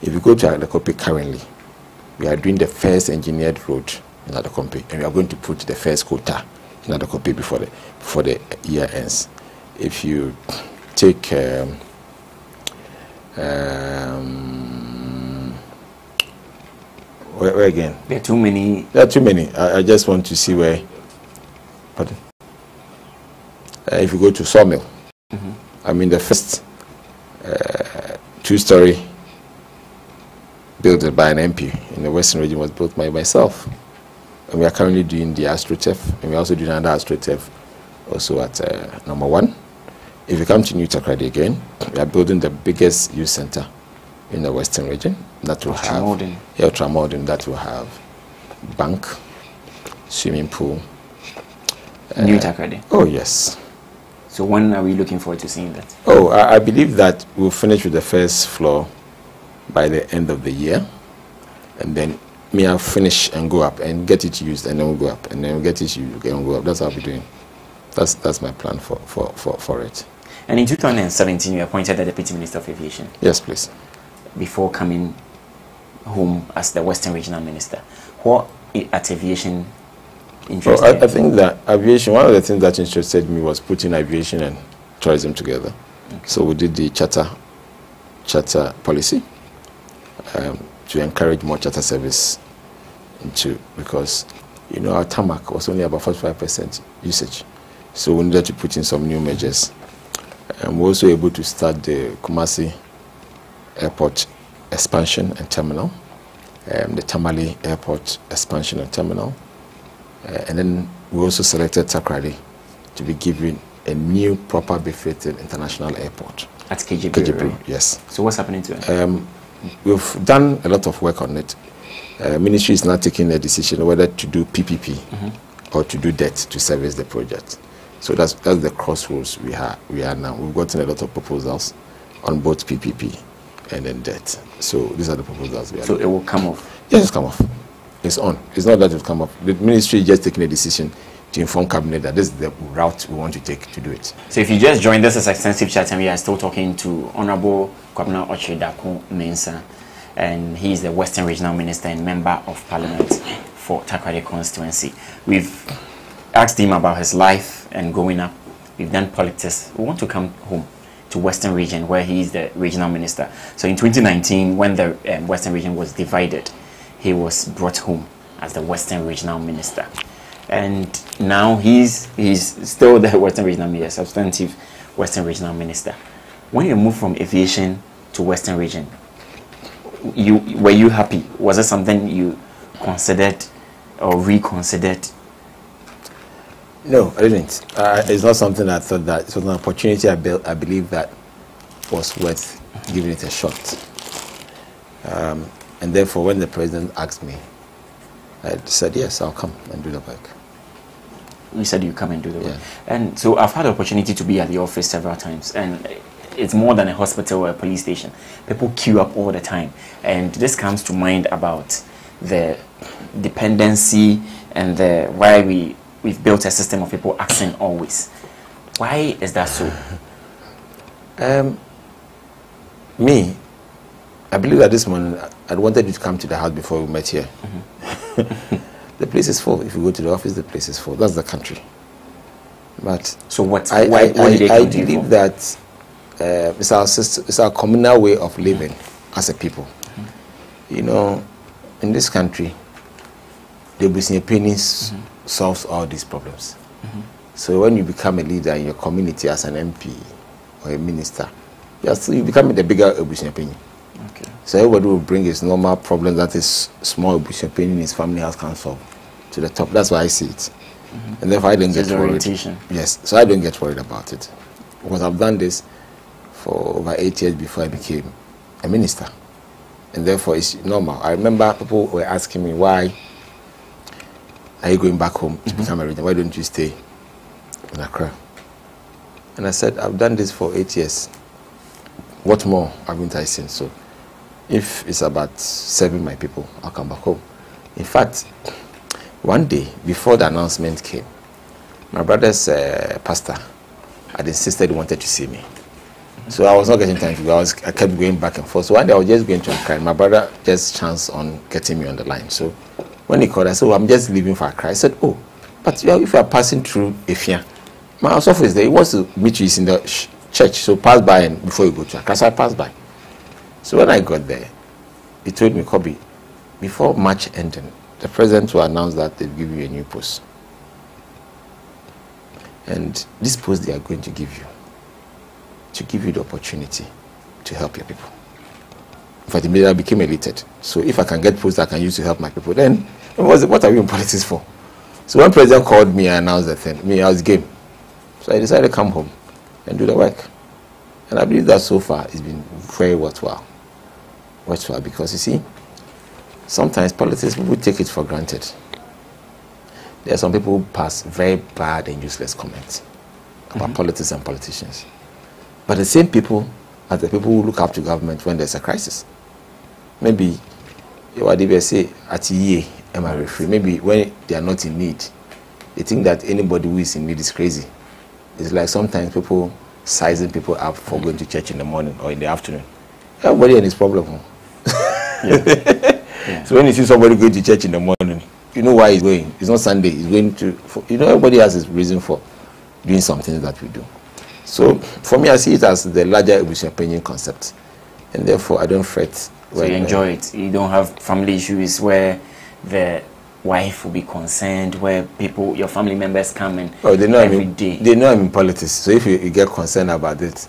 If you go to Adakope currently, we are doing the first engineered road in Adakope, and we are going to put the first quota in Adakope before the, before the year ends. If you take um, um, where, where, again? There are too many. There are too many. I, I just want to see where. Pardon. Uh, if you go to Sawmill, mm -hmm. I mean the first uh, two-story built by an MP in the Western region was built by myself. And we are currently doing the AstroTurf, and we're also doing another AstroTurf also at uh, number one. If you come to New Takoradi again, we are building the biggest youth center in the western region. That will have. Yeah, ultra-modern. That will have bank, swimming pool. New uh, Takoradi. Oh yes. So when are we looking forward to seeing that? Oh, I, I believe that we'll finish with the first floor by the end of the year, and then me I'll finish and go up and get it used, and then we'll go up, and then we'll get it used and go up. That's how we're doing. That's that's my plan for for for, for it. And in 2017, you appointed the Deputy Minister of Aviation. Yes, please. Before coming home as the Western Regional Minister, what at aviation interested well, I, I, think that aviation, one of the things that interested me was putting aviation and tourism together. Okay. So we did the charter, charter policy um, to encourage more charter service into, because, you know, our tarmac was only about 45% usage. So we needed to put in some new measures and we're also able to start the Kumasi Airport expansion and terminal, um, the Tamale Airport expansion and terminal, uh, and then we also selected Takoradi to be given a new proper befitted international airport. At KGB, KGB right? yes. So what's happening to it? Um, we've done a lot of work on it. Uh, ministry is now taking a decision whether to do PPP mm -hmm. or to do debt to service the project. So that's that's the crossroads we are we are now. We've gotten a lot of proposals on both PPP and then debt. So these are the proposals we are. So it will come off. Yes, it's come off. It's on. It's not that it will come off. The ministry is just taking a decision to inform cabinet that this is the route we want to take to do it. So if you just joined this is extensive chat and we are still talking to Honorable Kwabena Okyere Mensah and he is the Western Regional Minister and Member of Parliament for Takoradi constituency. We've asked him about his life and growing up. We've done politics. We want to come home to Western region where he is the regional minister. So in 2019, when the um, Western region was divided, he was brought home as the Western regional minister. And now he's, he's still the Western regional minister, substantive Western regional minister. When you moved from aviation to Western region, you, were you happy? Was it something you considered or reconsidered no, I didn't. Uh, it's not something I thought that it was an opportunity I, be I believe that was worth giving it a shot. Um, and therefore, when the president asked me, I said, yes, I'll come and do the work. You said you come and do the work. Yeah. And so I've had the opportunity to be at the office several times. And it's more than a hospital or a police station. People queue up all the time. And this comes to mind about the dependency and the, why we we've built a system of people asking always. Why is that so? *laughs* Um, me, I believe that this morning I wanted you to come to the house before we met here. Mm-hmm. *laughs* the place is full. If you go to the office, the place is full. That's the country. But so what? I, why, I, I, I believe that uh, it's, our system, it's our communal way of living as a people. Mm-hmm. You know, in this country, the abusua panyins mm-hmm. solves all these problems. Mm-hmm. So when you become a leader in your community as an MP or a minister, you, still, you become the bigger abusua panyin. So everybody will bring his normal problem that is small abusua panyin in his family house can solve to the top. That's why I see it. Mm-hmm. And therefore I don't get worried. Yes. So I don't get worried about it. Because I've done this for over eight years before I became a minister. And therefore it's normal. I remember people were asking me why are you going back home to mm-hmm. become a regent? Why don't you stay in Accra? And I said, I've done this for eight years. What more haven't I seen? So if it's about serving my people, I'll come back home. In fact, one day before the announcement came, my brother's uh, pastor had insisted he wanted to see me. So I was not getting time to go. I, was, I kept going back and forth. So one day I was just going to Accra. My brother just chanced on getting me on the line. So when he called, I said, oh, I'm just leaving for Accra. I said, oh, but you are, if you are passing through Effia, my office there, he wants to meet you He's in the church. So pass by and before you go to Accra. So I passed by. So when I got there, he told me, Kobby, before March ending, the president will announce that they'll give you a new post. And this post they are going to give you, to give you the opportunity to help your people. In fact, immediately I became elated. So if I can get posts I can use to help my people, then what are we in politics for? So when president called me and announced the thing, me, I was game. So I decided to come home and do the work. And I believe that so far it's been very worthwhile. Worthwhile because you see, sometimes politics people take it for granted. There are some people who pass very bad and useless comments about mm-hmm. politics and politicians. But the same people are the people who look up to government when there's a crisis maybe they say at year am I referee maybe when they are not in need they think that anybody who is in need is crazy it's like sometimes people sizing people up for going to church in the morning or in the afternoon everybody and his problem yeah. *laughs* yeah. so when you see somebody going to church in the morning you know why he's going it's not sunday he's going to for, you know everybody has his reason for doing something that we do so for me i see it as the larger opinion concept and therefore i don't fret so you enjoy uh, it. You don't have family issues where the wife will be concerned, where people, your family members come and oh, they know every I'm in, day. They know I'm in politics. So if you, you, get concerned about it,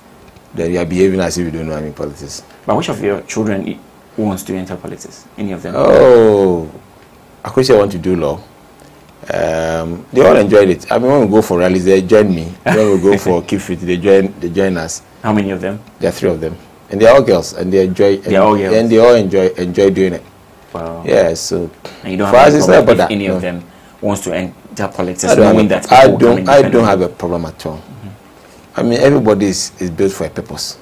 then you are behaving as if you don't know I'm in politics. But which of your children wants to enter politics? Any of them? Oh, Akwesi want to do law. Um, they all enjoyed it. I mean, when we go for rallies, they join me. when we go for *laughs* Keep Fit, they join, they join us. How many of them? There are three of them and they're all girls, and they enjoy. And, they're all girls. and they all enjoy enjoy doing it. Wow. Yeah. So and you don't for have us, a problem if any no. of them wants to enter politics, knowing that I don't. I don't have a problem at all. Mm-hmm. I mean, everybody is, is built for a purpose.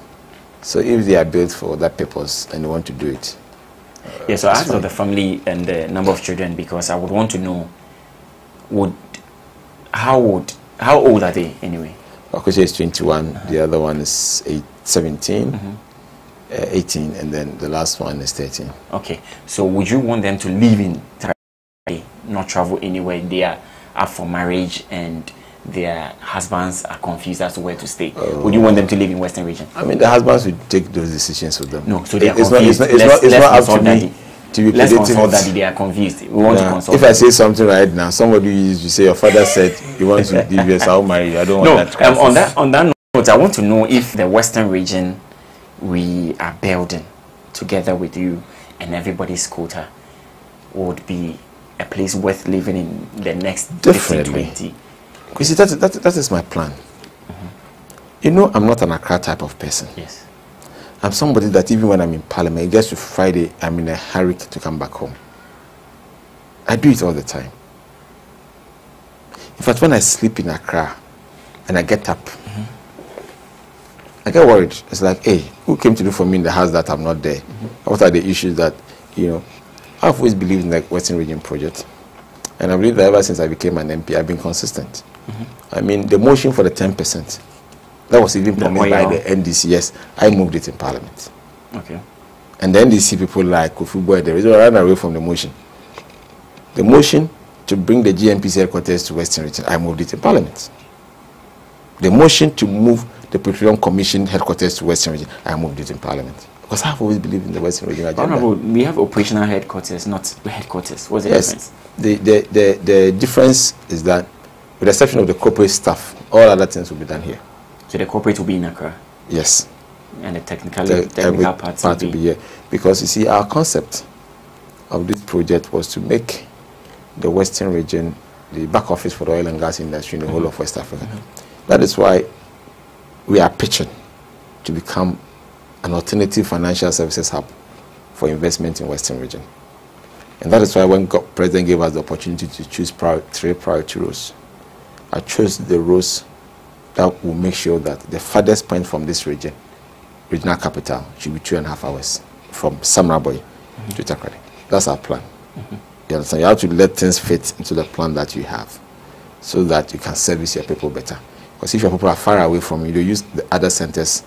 So if they are built for that purpose and they want to do it. Uh, yeah. So I asked for the family and the number of children because I would want to know would how would how old are they anyway? Akwesi is 21. Uh-huh. The other one is eight, 17. Mm-hmm. Uh, 18 and then the last one is 13 okay so would you want them to live in Takoradi, not travel anywhere? They are up for marriage and their husbands are confused as to where to stay. Uh, would you want them to live in western region? I mean the husbands would take those decisions with them. No so they are it's confused not, it's not, it's let's, not, it's not up to me to be let's consult daddy. They are confused. We want to consult if i say something right now somebody used to say your father said he wants to *laughs* give you i'll marry you. I don't no, want that um, on that on that note i want to know if the western region we are building together with you and everybody's quota would be a place worth living in the next Definitely. 15, 20. You see, that, that, that is my plan. Mm-hmm. You know, I'm not an Accra type of person. Yes. I'm somebody that even when I'm in Parliament, it gets to Friday, I'm in a hurry to come back home. I do it all the time. In fact, when I sleep in Accra and I get up, I get worried. It's like, hey, who came to do for me in the house that I'm not there? Mm-hmm. What are the issues that, you know? I've always believed in the Western Region project. And I believe that ever since I became an MP, I've been consistent. I mean, the motion for the 10%, that was even promised by the NDC. Yes, I moved it in Parliament. Okay. And the NDC people like Kofi Buah, they ran away from the motion. The motion to bring the GNPC headquarters to Western Region, I moved it in Parliament. The motion to move the Petroleum Commission headquarters to Western Region, I moved it in Parliament. Because I've always believed in the Western Region agenda. Honorable, we have operational headquarters, not headquarters. What's the Yes. difference? The, the, the, the difference is that, with the exception of the corporate staff, all other things will be done here. So the corporate will be in Accra, Yes. and the technical, The technical parts part will be. be here. Because you see, our concept of this project was to make the Western region the back office for the oil and gas industry in the whole of West Africa. Mm-hmm. That is why we are pitching to become an alternative financial services hub for investment in Western region. And that is why when God, President gave us the opportunity to choose prior, three priority roles, I chose the roles that will make sure that the farthest point from this region, regional capital, should be two and a half hours from Samreboi mm-hmm. to Takoradi. That's our plan. Mm-hmm. You understand? You have to let things fit into the plan that you have so that you can service your people better. Because if your people are far away from you, you use the other centers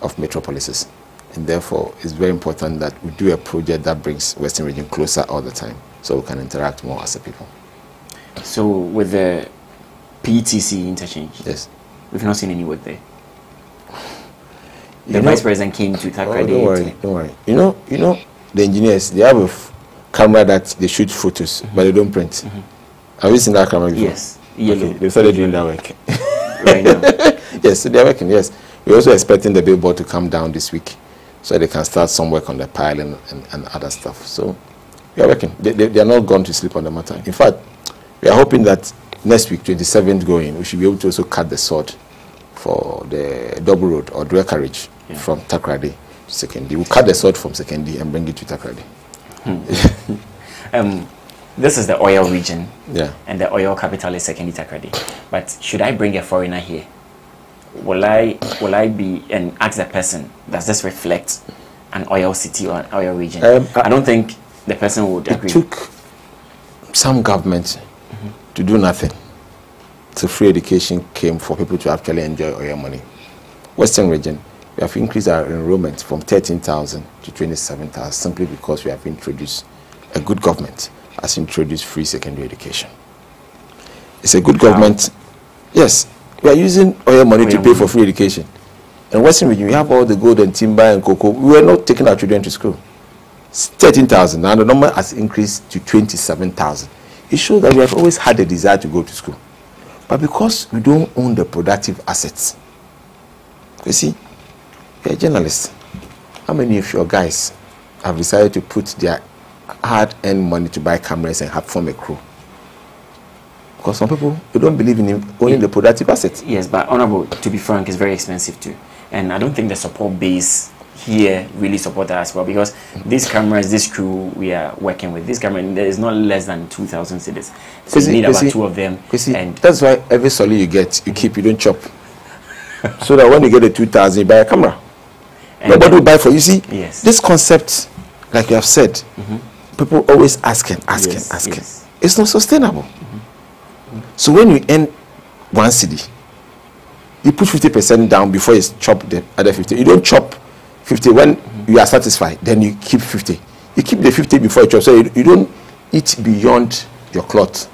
of metropolises. And therefore, it's very important that we do a project that brings Western region closer all the time so we can interact more as a people. So with the PTC interchange, Yes. we've not seen any work there. You The know- vice president came to Oh, Takoradi. don't worry, don't worry. You know, you know, the engineers they have a f- camera that they shoot photos, but they don't print. Mm-hmm. Have you seen that camera before? Yes, yellow. Okay, they started doing that work. *laughs* right now. *laughs* yes, so they're working. Yes, we're also expecting the billboard to come down this week, so they can start some work on the pile and, and, and other stuff. So we are working. They, they, they are not gone to sleep on the matter. In fact, we are hoping that next week, 27th going, we should be able to also cut the sword for the double road or dual carriage Yeah. from Takoradi to Sekondi. We'll cut the sword from Sekondi and bring it to Takoradi. *laughs* Um, this is the oil region, Yeah. and the oil capital is Sekondi Takoradi. But should I bring a foreigner here? Will I will I be and ask the person? Does this reflect an oil city or an oil region? Um, I, don't think the person would It agree. took some government to do nothing. So free education came for people to actually enjoy oil money. Western region, we have increased our enrollment from 13,000 to 27,000 simply because we have introduced, a good government has introduced free secondary education. It's a good government. Yes, we are using oil money to pay for free education. In Western region, we have all the gold and timber and cocoa. We were not taking our children to school. 13,000 and the number has increased to 27,000. It shows that we have always had a desire to go to school. But because we don't own the productive assets, you see, you're a journalist. How many of your guys have decided to put their hard earned money to buy cameras and have form a crew? Because some people they don't believe in owning the productive asset. Yes, but honorable, to be frank, is very expensive too. And I don't think the support base here really support that as well because these cameras, this crew we are working with, this camera there is not less than two thousand cedis. So You need about two of them. See, and that's why every solid you get, you keep, you don't chop. *laughs* so that when you get the 2,000, you buy a camera. and Nobody will buy for you. See, Yes. this concept, like you have said, mm-hmm. People always asking, asking, Yes, asking. yes. It's not sustainable. So when you earn one cedi, you put 50% down before you chop the other 50. You don't chop 50 when you are satisfied, then you keep 50. You keep the 50 before you chop. So you, you don't eat beyond your cloth,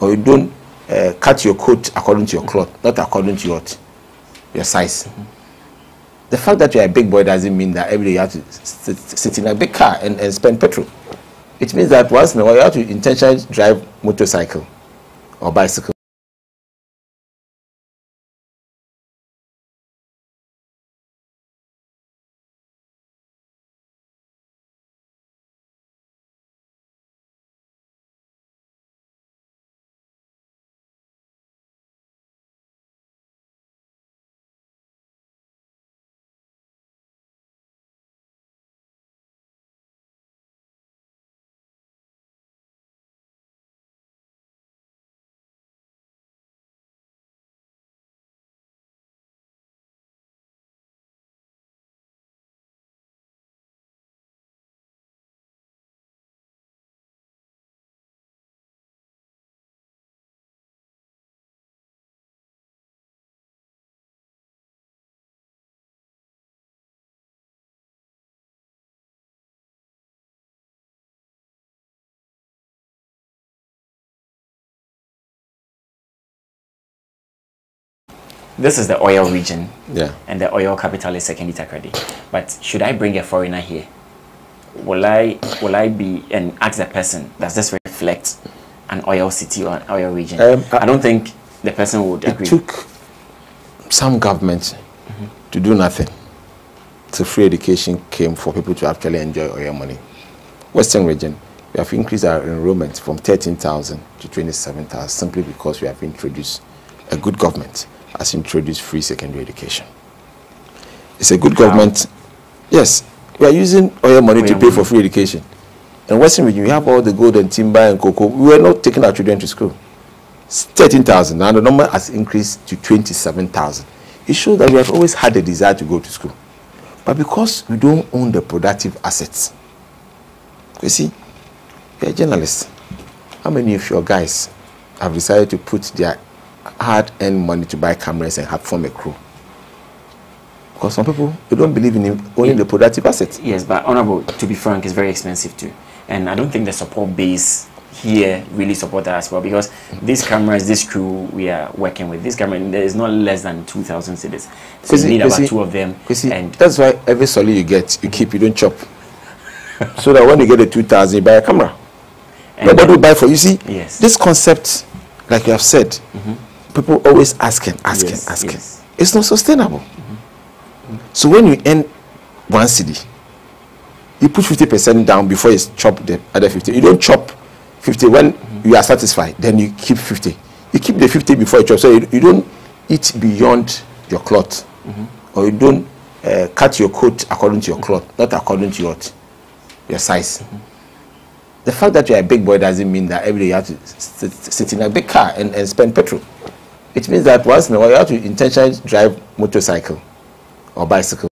or you don't uh, cut your coat according to your cloth, not according to your, your size. The fact that you're a big boy doesn't mean that every day you have to sit, sit in a big car and, and spend petrol. It means that once in a while you have to intentionally drive motorcycle or bicycle this is the oil region, Yeah. and the oil capital is Sekondi Takoradi. But should I bring a foreigner here? Will I will I be and ask the person? Does this reflect an oil city or an oil region? Um, I- I don't think the person would It agree. took some government to do nothing. So free education came for people to actually enjoy oil money. Western region, we have increased our enrollment from 13,000 to 27,000 simply because we have introduced, a good government has introduced free secondary education. It's a good How? government. Yes, we are using oil money to pay money. for free education. In Western region, we have all the gold and timber and cocoa. We were not taking our children to school. 13,000. Now the number has increased to 27,000. It shows that we have always had a desire to go to school. But because we don't own the productive assets, you see, you're a journalist. How many of your guys have decided to put their hard earned money to buy cameras and have form a crew? Because some people they don't believe in owning the productive assets. Yes, but honorable, to be frank, it's very expensive too. And I don't think the support base here really support that as well because these cameras, this crew we are working with, this camera, there is not less than 2,000 cedis. So you need about two of them. See, and that's why every solid you get, you keep, you don't chop. *laughs* so that when you get the 2,000, you buy a camera. and Nobody will buy for you. See, Yes. this concept, like you have said, mm-hmm. People always asking, asking, Yes, asking. yes. It's not sustainable. So when you earn one cedi, you put 50% down before you chop the other 50. You don't chop 50 when you are satisfied, then you keep 50. You keep the 50 before you chop. So you, you don't eat beyond your cloth, mm-hmm. or you don't uh, cut your coat according to your mm-hmm. cloth, not according to your, your size. Mm-hmm. The fact that you're a big boy doesn't mean that every day you have to sit, sit in a big car and, and spend petrol. It means that once in a while you have to intentionally drive motorcycle or bicycle.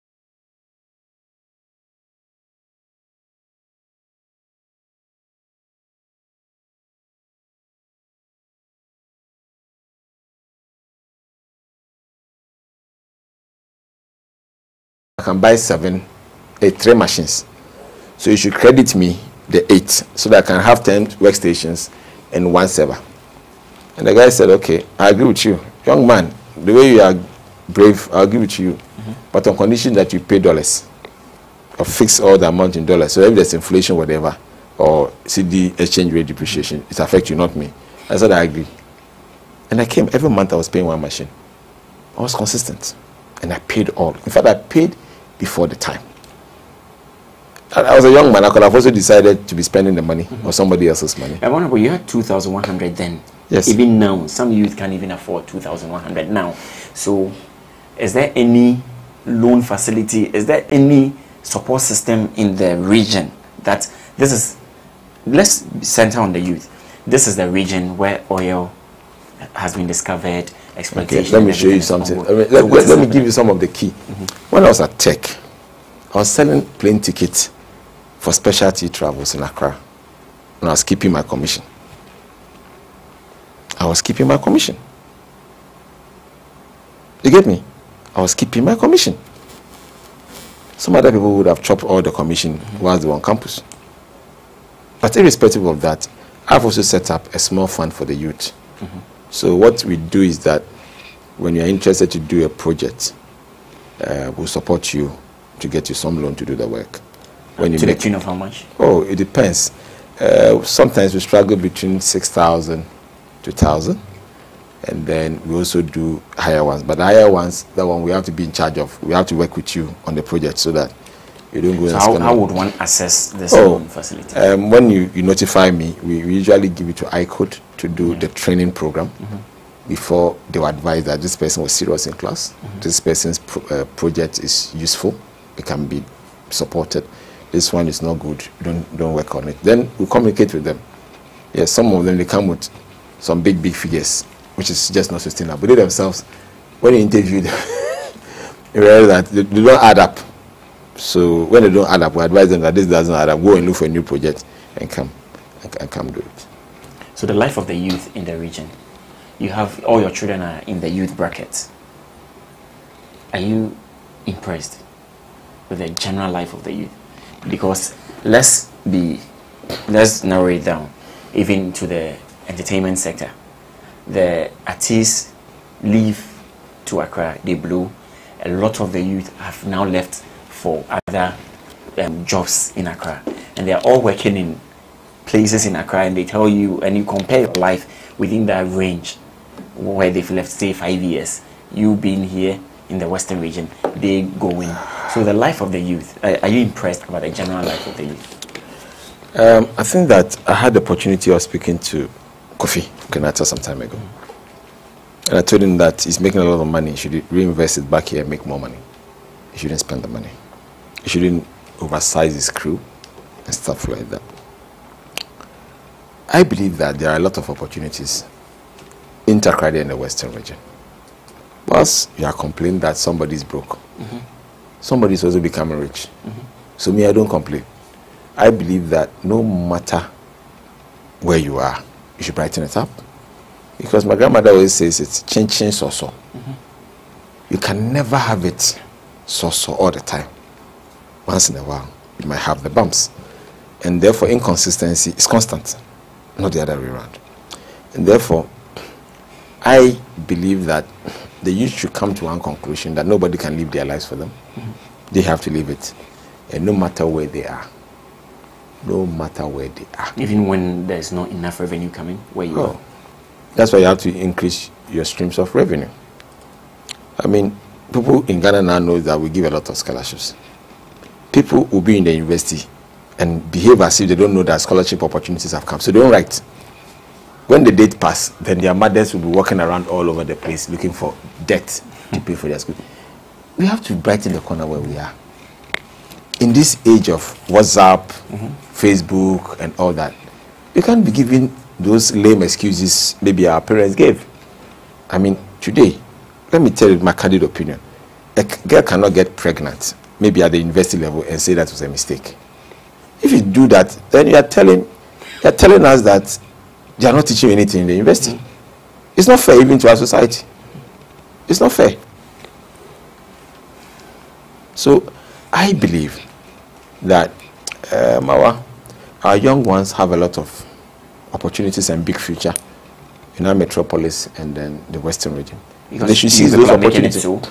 I can buy seven, eight, three machines. So you should credit me the eight so that I can have 10 workstations and one server. And the guy said, okay, I agree with you. Young man, the way you are brave, I agree with you. Mm-hmm. But on condition that you pay dollars or fix all the amount in dollars. So if there's inflation, whatever, or cedi exchange rate depreciation, it affects you, not me. I said, I agree. And I came, every month I was paying one machine. I was consistent. And I paid all. In fact, I paid before the time. I I was a young man. I could have also decided to be spending the money mm-hmm. or somebody else's money. I wonder, but you had 2,100 then. Yes. Even now, some youth can't even afford 2,100 now. So, is there any loan facility? Is there any support system in the region that this is? Let's center on the youth. This is the region where oil has been discovered, Okay, let me show you something. I mean, let, let- let me oh, give you some of the key. Mm-hmm. When I was at Tech, I was selling plane tickets for specialty travels in Accra. And I was keeping my commission. I was keeping my commission. You get me? I was keeping my commission. Some other people would have chopped all the commission whilst they were on campus. But irrespective of that, I've also set up a small fund for the youth. So what we do is that when you're interested to do a project, uh, we'll support you to get you some loan to do the work. When you to the make, tune of how much? oh, it depends. Uh, sometimes we struggle between six thousand to thousand, and then we also do higher ones. But the higher ones, that one we have to be in charge of. We have to work with you on the project so that you don't go So and how, how would one assess this Oh, facility? um, when you, you notify me, we, we usually give it to iCode to do the training program before they were advise that this person was serious in class, this person's pro, uh, project is useful, it can be supported. This one is not good, don't, don't work on it. Then we communicate with them. Yes, some of them they come with some big, big figures, which is just not sustainable. They themselves, when you interview them, *laughs* you realize that they, they don't add up. So when they don't add up, we advise them that this doesn't add up. Go and look for a new project and come and, and come do it. So the life of the youth in the region, you have all your children are in the youth bracket. Are you impressed with the general life of the youth? Because let's be, let's narrow it down, even to the entertainment sector. The artists leave to Accra, they blew. A lot of the youth have now left for other um, jobs in Accra, and they are all working in places in Accra, and they tell you, and you compare your life within that range where they've left, say, five years. You being here in the Western region, they going. So the life of the youth, are, are you impressed about the general life of the youth? Um, I think that I had the opportunity of speaking to Kofi Kinaata some time ago. And I told him that he's making a lot of money. He should reinvest it back here and make more money. He shouldn't spend the money. He shouldn't oversize his crew and stuff like that. I believe that there are a lot of opportunities in Takoradi and the Western region. Plus, you are complaining that somebody is broke. Mm -hmm. Somebody is also becoming rich. Mm -hmm. So me, I don't complain. I believe that no matter where you are, you should brighten it up. Because my grandmother always says it's chin chin so so. Mm -hmm. You can never have it so so all the time. Once in a while, you might have the bumps. And therefore, inconsistency is constant, not the other way around. And therefore, I believe that the youth should come to one conclusion that nobody can live their lives for them. Mm -hmm. They have to live it. And no matter where they are, no matter where they are. Even when there's not enough revenue coming where you oh. are. That's why you have to increase your streams of revenue. I mean, people in Ghana now know that we give a lot of scholarships. People will be in the university and behave as if they don't know that scholarship opportunities have come. So they don't write when the date pass, then their mothers will be walking around all over the place looking for debt to pay for their school. We have to brighten the corner where we are. In this age of WhatsApp, mm -hmm. Facebook, and all that, you can't be giving those lame excuses maybe our parents gave. I mean, today, let me tell you my candid opinion. A girl cannot get pregnant, maybe at the university level, and say that was a mistake. If you do that, then you are telling, you are telling us that they are not teaching you anything in the university. Mm. It's not fair even to our society. It's not fair. So I believe that um, our, our young ones have a lot of opportunities and big future in our metropolis and then the western region. Because they should seize those opportunities. So.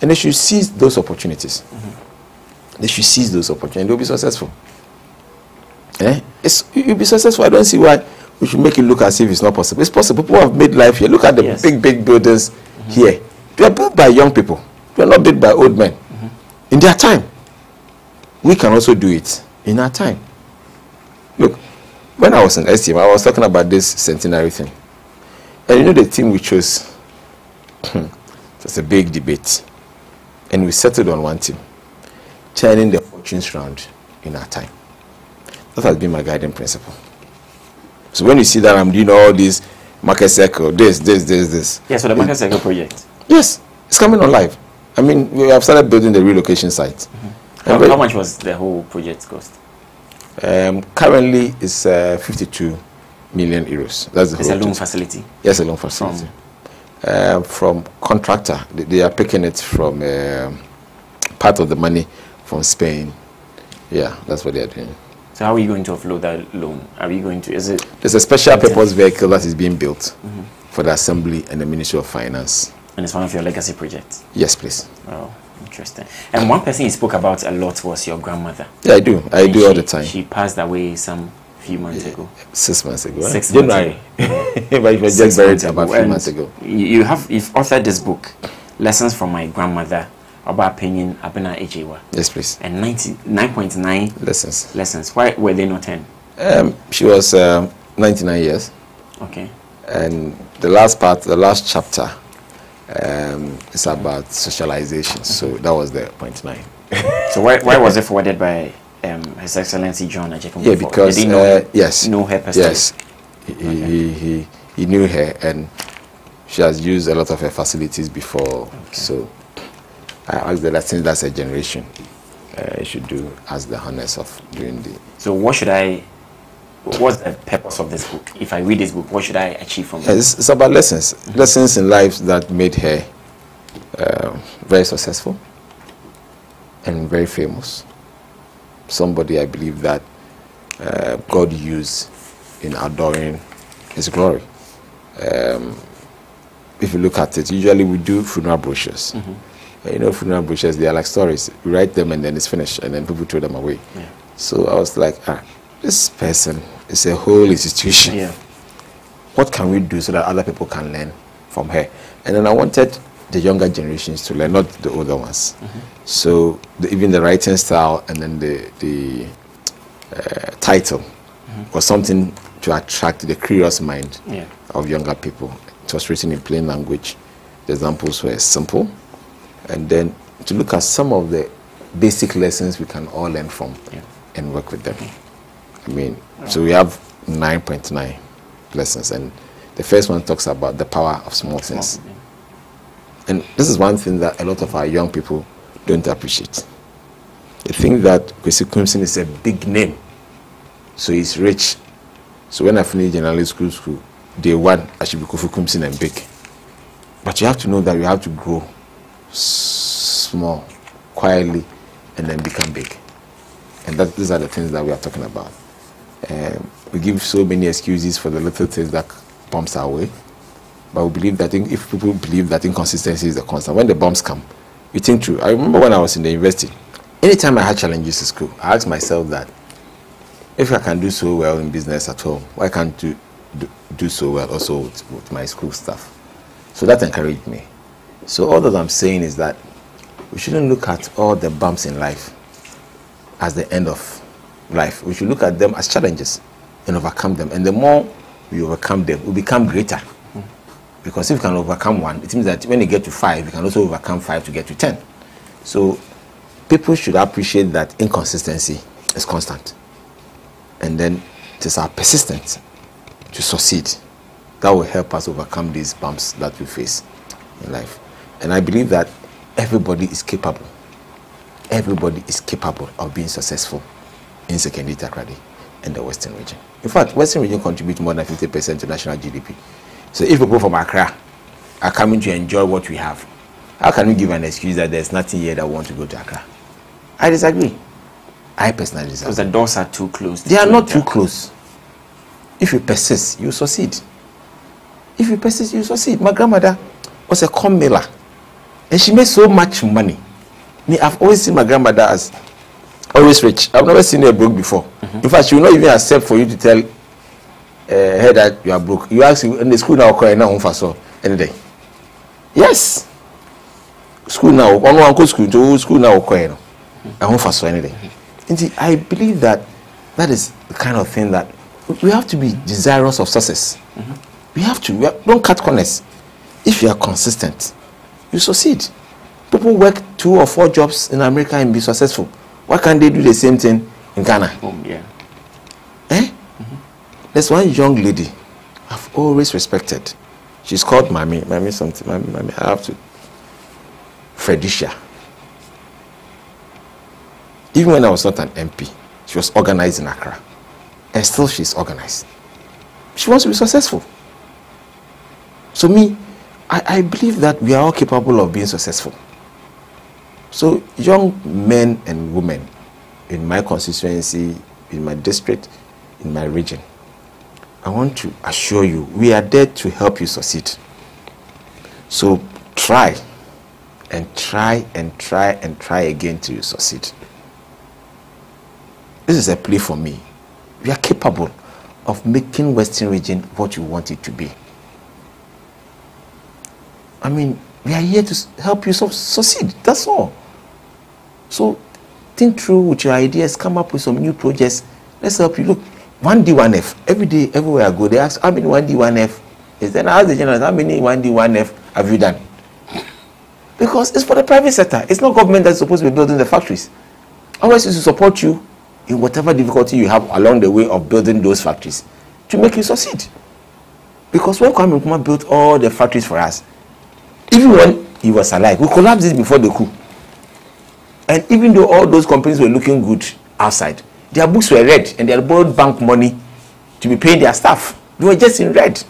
And they should seize those opportunities. Mm -hmm. They should seize those opportunities. They'll be successful. Eh? It's, you'll be successful. I don't see why we should make it look as if it's not possible. It's possible. People have made life here. Look at the yes. big, big buildings mm -hmm. here. They are built by young people. They are not built by old men. Mm -hmm. In their time. We can also do it in our time. Look, when I was in STM, I was talking about this centenary thing. And you know the team we chose? *clears throat* it's a big debate. And we settled on one team. Turning the fortunes round in our time. That has been my guiding principle. So when you see that I'm doing all this market circle, this, this, this, this. Yeah, so the market circle project. Yes, it's coming on live. I mean, we have started building the relocation site. How, how, much was the whole project cost? Um, currently, it's uh, 52 million euros. That's the it's whole a loan facility. Yes, a loan facility. From, uh, from contractor, they, they, are picking it from uh, part of the money from Spain. Yeah, that's what they are doing. So how are you going to offload that loan? Are you going to, is it? There's a special purpose vehicle that is being built mm -hmm. for the Assembly and the Ministry of Finance. And it's one of your legacy projects? Yes, please. Oh, interesting. And one person you spoke about a lot was your grandmother. Yeah, I do. I and do she, all the time. She passed away some few months ago. Six months ago. Six months January. but you were just buried about few months ago. You have, you've authored this book, Lessons from My Grandmother about opinion Abena Ejewa. Yes, please. And 99.9 lessons. Lessons. Why were they not 10? Um, she was um, 99 years. Okay. And the last part, the last chapter, um, is about socialization. So that was the point nine. *laughs* so why, why was it forwarded by um, His Excellency John Agyekum? Yeah, because Did he know, uh, yes, know her personally. Yes, he, okay. he, he, he knew her, and she has used a lot of her facilities before. Okay. So I asked that since that's a generation, uh, should do as the honors of doing the. So what should I? What's the purpose of this book? If I read this book, what should I achieve from it? It's, it's about lessons, mm -hmm. lessons in life that made her uh, very successful and very famous. Somebody I believe that uh, God used in adoring His glory. Um, if you look at it, usually we do funeral brochures. You know, funeral brochures, they are like stories. We write them and then it's finished, and then people throw them away. Yeah. So I was like, ah, this person is a whole institution. Yeah. What can we do so that other people can learn from her? And then I wanted the younger generations to learn, not the older ones. So the, even the writing style and then the the uh, title was something to attract the curious mind Yeah. of younger people. It was written in plain language. The examples were simple, and then to look at some of the basic lessons we can all learn from Yeah. and work with them. I mean, so we have 9.9 lessons, and the first one talks about the power of small things. And this is one thing that a lot of our young people don't appreciate. They think that Kwesi Crimson is a big name, so he's rich. So when I finished journalism school, school, day one, I should be Kofi Crimson and big. But you have to know that you have to grow small, quietly, and then become big. And that, these are the things that we are talking about. Um, we give so many excuses for the little things that bumps our way. But we believe that in- if people believe that inconsistency is the constant, when the bumps come, we think through. I remember when I was in the university, anytime I had challenges in school, I asked myself that if I can do so well in business at home, why can't do, do, do so well also with, with my school stuff? So that encouraged me. So all that I'm saying is that we shouldn't look at all the bumps in life as the end of life. We should look at them as challenges and overcome them. And the more we overcome them, we become greater. Because if you can overcome one, it means that when you get to five, you can also overcome five to get to ten. So people should appreciate that inconsistency is constant. And then it is our persistence to succeed that will help us overcome these bumps that we face in life. And I believe that everybody is capable. Everybody is capable of being successful in Sekondi Takoradi and the Western region. In fact, Western region contributes more than 50% to national GDP. So if people from Accra are coming to enjoy what we have, how can we give an excuse that there's nothing here that want to go to Accra? I disagree. I personally disagree. Because the doors are too close. They are not too close. If you persist, you succeed. If you persist, you succeed. My grandmother was a corn miller, and she made so much money. Me, I've always seen my grandmother as always rich. I've never seen her broke before. Mm-hmm. In fact, she will not even accept for you to tell uh, her that you are broke. You ask in the school now, cry now for so any day. Yes. School now, one one go school to school now, cry now. Won't for so any day. Mm-hmm. And see, I believe that that is the kind of thing that we have to be desirous of success. Mm-hmm. We have to. We have- don't cut corners. If you are consistent, you succeed. People work two or four jobs in America and be successful. Why can't they do the same thing in Ghana? Home, yeah. Eh? There's one young lady I've always respected. She's called Mami. Mami something. Mami, Mami. I have to. Fredicia. Even when I was not an MP, she was organized in Accra. And still she's organized. She wants to be successful. So me, I, I believe that we are all capable of being successful. So young men and women in my constituency, in my district, in my region, I want to assure you we are there to help you succeed. So try and try and try and try again till you succeed. This is a plea for me. We are capable of making Western region what you want it to be. I mean, we are here to help you succeed. That's all. So think through with your ideas, come up with some new projects. Let's help you. Look, 1D, 1F. Every day, everywhere I go, they ask, how many 1D, 1F is there? I ask the generals, how many 1D, 1F have you done? Because it's for the private sector. It's not government that's supposed to be building the factories. Ours is to support you in whatever difficulty you have along the way of building those factories to make you succeed. Because when Kwame Nkrumah built all the factories for us, even when he was alive, we collapsed it before the coup. And even though all those companies were looking good outside, their books were red and they had borrowed bank money to be paying their staff. They were just in red.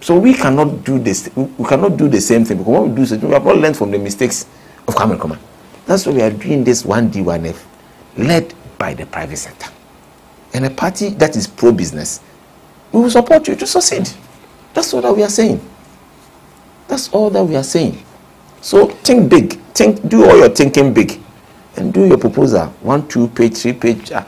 So we cannot do this. We cannot do the same thing because when we do this, we have not learned from the mistakes of Kwame Nkrumah. That's why we are doing this 1D, 1F, led by the private sector. And a party that is pro business, we will support you to succeed. That's all that we are saying. That's all that we are saying. So think big. Think, do all your thinking big, and do your proposal. One, two page, three page, uh,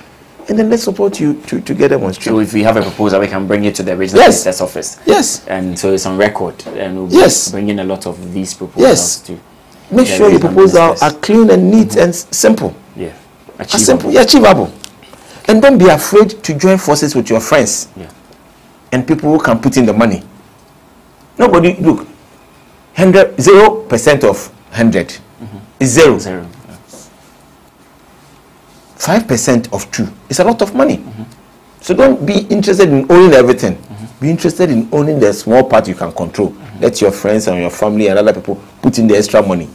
and then let's support you to, to get them on stream. So if we have a proposal, we can bring it to the regional Yes. minister's office. Yes. And so it's on record, and we'll Yes. bringing a lot of these proposals Yes. to. Make sure your proposals are clean and neat and simple. Yeah. Achievable. simple, yeah, achievable. And don't be afraid to join forces with your friends Yeah. and people who can put in the money. Nobody, look, 100, 0% of 100 mm-hmm. is zero. Zero. Yeah. 5% of 2 is a lot of money. Mm-hmm. So don't be interested in owning everything. Mm-hmm. Be interested in owning the small part you can control. Let your friends and your family and other people put in the extra money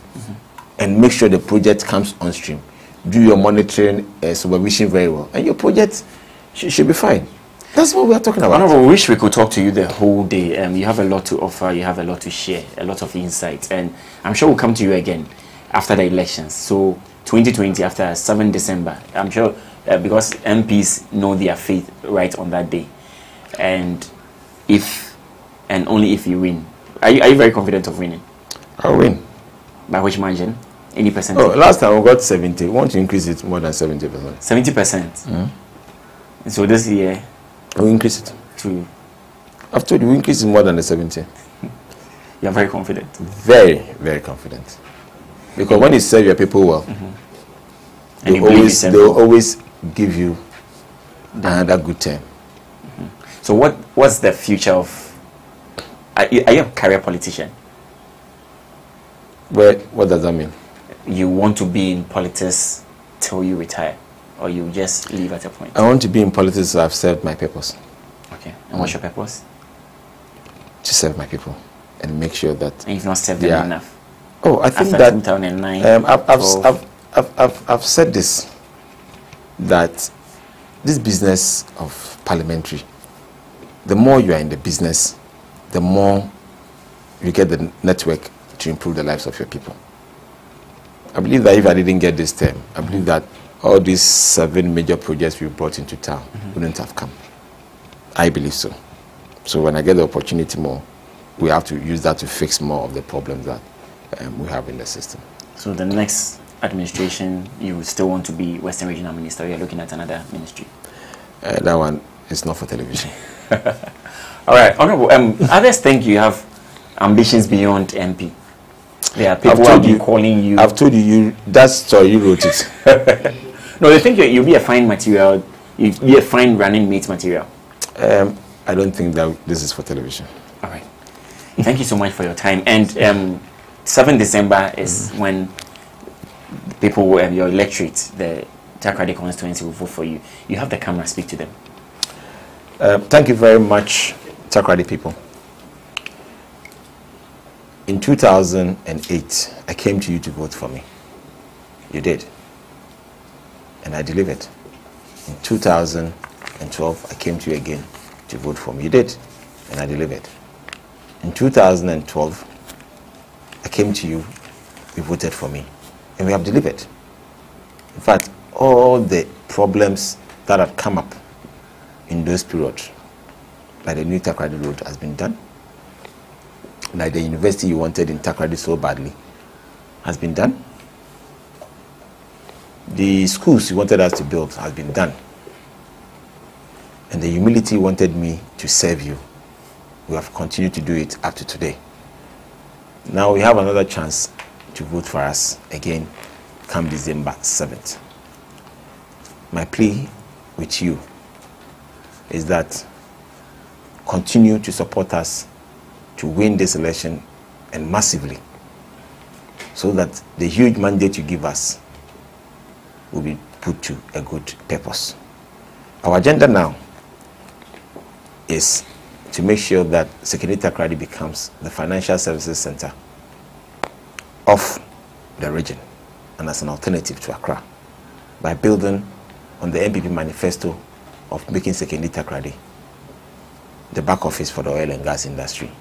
and make sure the project comes on stream. Do your monitoring uh, supervision very well, and your project sh- should be fine. That's what we are talking about. Honorable, we wish we could talk to you the whole day. Um, you have a lot to offer, you have a lot to share, a lot of insights, and I'm sure we'll come to you again after the elections. So, 2020, after 7 December, I'm sure uh, because MPs know their faith right on that day. And if and only if you win, are you, are you very confident of winning? I'll win. By which margin? Any percentage? Oh, last time we got 70. We want to increase it more than 70%. 70%. percent So, this year, We'll increase it. to I've told you, we increase it more than the 70. you're very confident. Very, very confident. Because when you serve your people well, mm-hmm. And they you always they will always give you another good term. Mm-hmm. So what what's the future of? Are you, are you a career politician? Where what does that mean? You want to be in politics till you retire, or you just leave at a point? I want to be in politics so I've served my purpose. Okay. And what's your purpose? To serve my people and make sure that And you've not served them enough. Oh, I think After that 2009. um, I've, I've, I've, I've, I've, I've said this that this business of parliamentary, the more you are in the business, the more you get the network to improve the lives of your people. I believe that if I didn't get this term, I believe that all these seven major projects we brought into town wouldn't have come. I believe so. So when I get the opportunity more, we have to use that to fix more of the problems that um, we have in the system. so the next administration, you still want to be Western Regional Minister. You're looking at another ministry. Uh, that one is not for television. *laughs* All right, honorable. Um, others think you have ambitions beyond MP. There are people who have told been you- calling you. I've told you, you that story you wrote it. *laughs* no, they think you- you'll be a fine material. You'll be a fine running mate material. Um, I don't think that this is for television. All right. Thank you so much for your time. And um, 7 December is when people, will- um, your electorate, the Takoradi constituency will vote for you. You have the camera, speak to them. Um, thank you very much, Takoradi people. In 2008, I came to you to vote for me. You did. And I delivered. In 2012, I came to you again to vote for me. You did. And I delivered. In 2012, I came to you, you voted for me, and we have delivered. In fact, all the problems that had come up in those periods, like the new Takoradi Road has been done, like the university you wanted in Takoradi so badly has been done. The schools you wanted us to build has been done. And the humility wanted me to serve you, we have continued to do it up to today. Now we have another chance to vote for us again come December 7th. My plea with you is that continue to support us to win this election and massively so that the huge mandate you give us will be put to a good purpose. Our agenda now is to make sure that Sekondi Takoradi becomes the financial services center of the region and as an alternative to Accra by building on the NPP manifesto of making Sekondi Takrady the back office for the oil and gas industry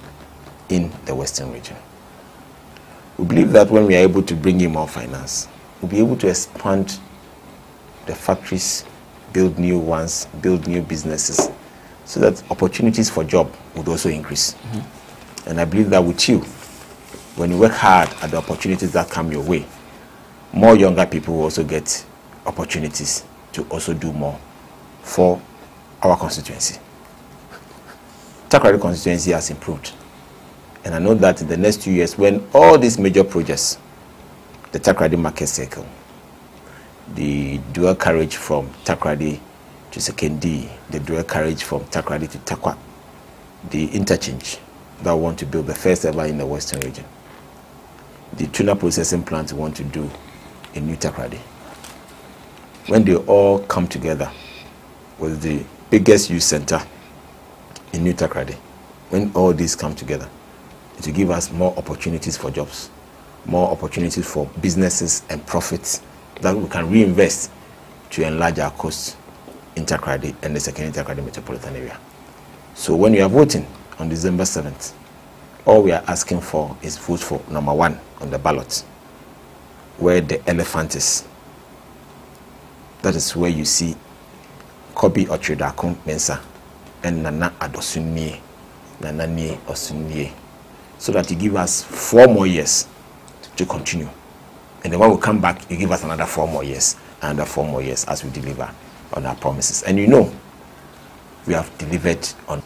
in the Western region. We believe that when we are able to bring in more finance, we'll be able to expand the factories, build new ones, build new businesses, so that opportunities for job would also increase. Mm-hmm. And I believe that with you, when you work hard at the opportunities that come your way, more younger people will also get opportunities to also do more for our constituency. Takoradi constituency has improved. And I know that in the next two years, when all these major projects, the Takoradi Market Circle, the dual carriage from Takoradi to Sekondi, the dual carriage from Takoradi to Tarkwa, the interchange that we want to build the first ever in the Western region, the tuna processing plant we want to do in New Takoradi. When they all come together with the biggest youth center in New Takoradi, when all these come together, it will give us more opportunities for jobs, more opportunities for businesses and profits that we can reinvest to enlarge our coast in and the second Takoradi metropolitan area. So when you are voting on December 7th, all we are asking for is vote for number one on the ballot, where the elephant is. That is where you see Kobi Ochidakun Mensa and Nana Adosunnie, Nana Nie Osunnie, so that you give us four more years to continue. And then when we come back, you give us another four more years, another four more years as we deliver on our promises. And you know, we have delivered on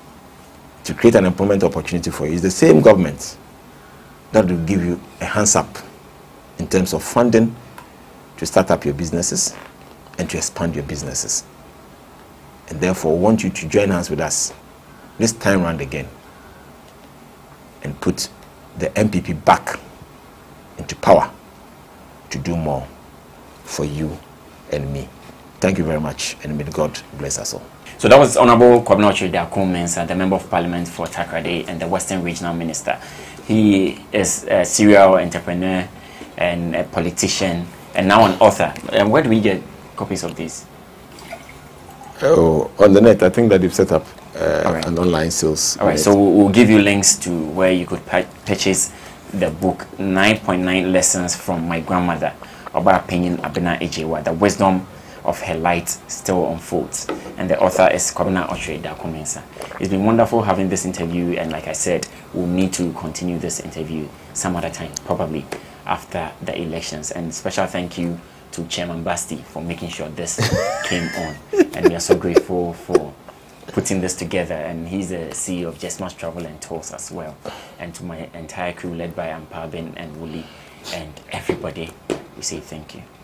to create an employment opportunity for you. It's the same government that will give you a hands up in terms of funding to start up your businesses and to expand your businesses. And therefore, want you to join hands with us this time round again and put the NPP back into power to do more for you and me. Thank you very much, and may God bless us all. So that was Honorable Kwabena Dakum Mensah, the Member of Parliament for Takoradi and the Western Regional Minister. He is a serial entrepreneur and a politician and now an author. And where do we get copies of these? Oh, on the net, I think that you've set up uh, right. an online sales. All right, so we'll give you links to where you could purchase the book 9.9 Lessons from My Grandmother, Oba Penyin Abena Ejewa, The Wisdom of Her Light Still Unfolds. And the author is Kwabena Okyere Darko It's been wonderful having this interview, and like I said, we'll need to continue this interview some other time, probably after the elections. And special thank you to Chairman Basti for making sure this *laughs* came on. And we are so grateful for putting this together. And he's the CEO of Just Must Travel and Tours as well. And to my entire crew led by Ampabin and Wooly and everybody, we say thank you.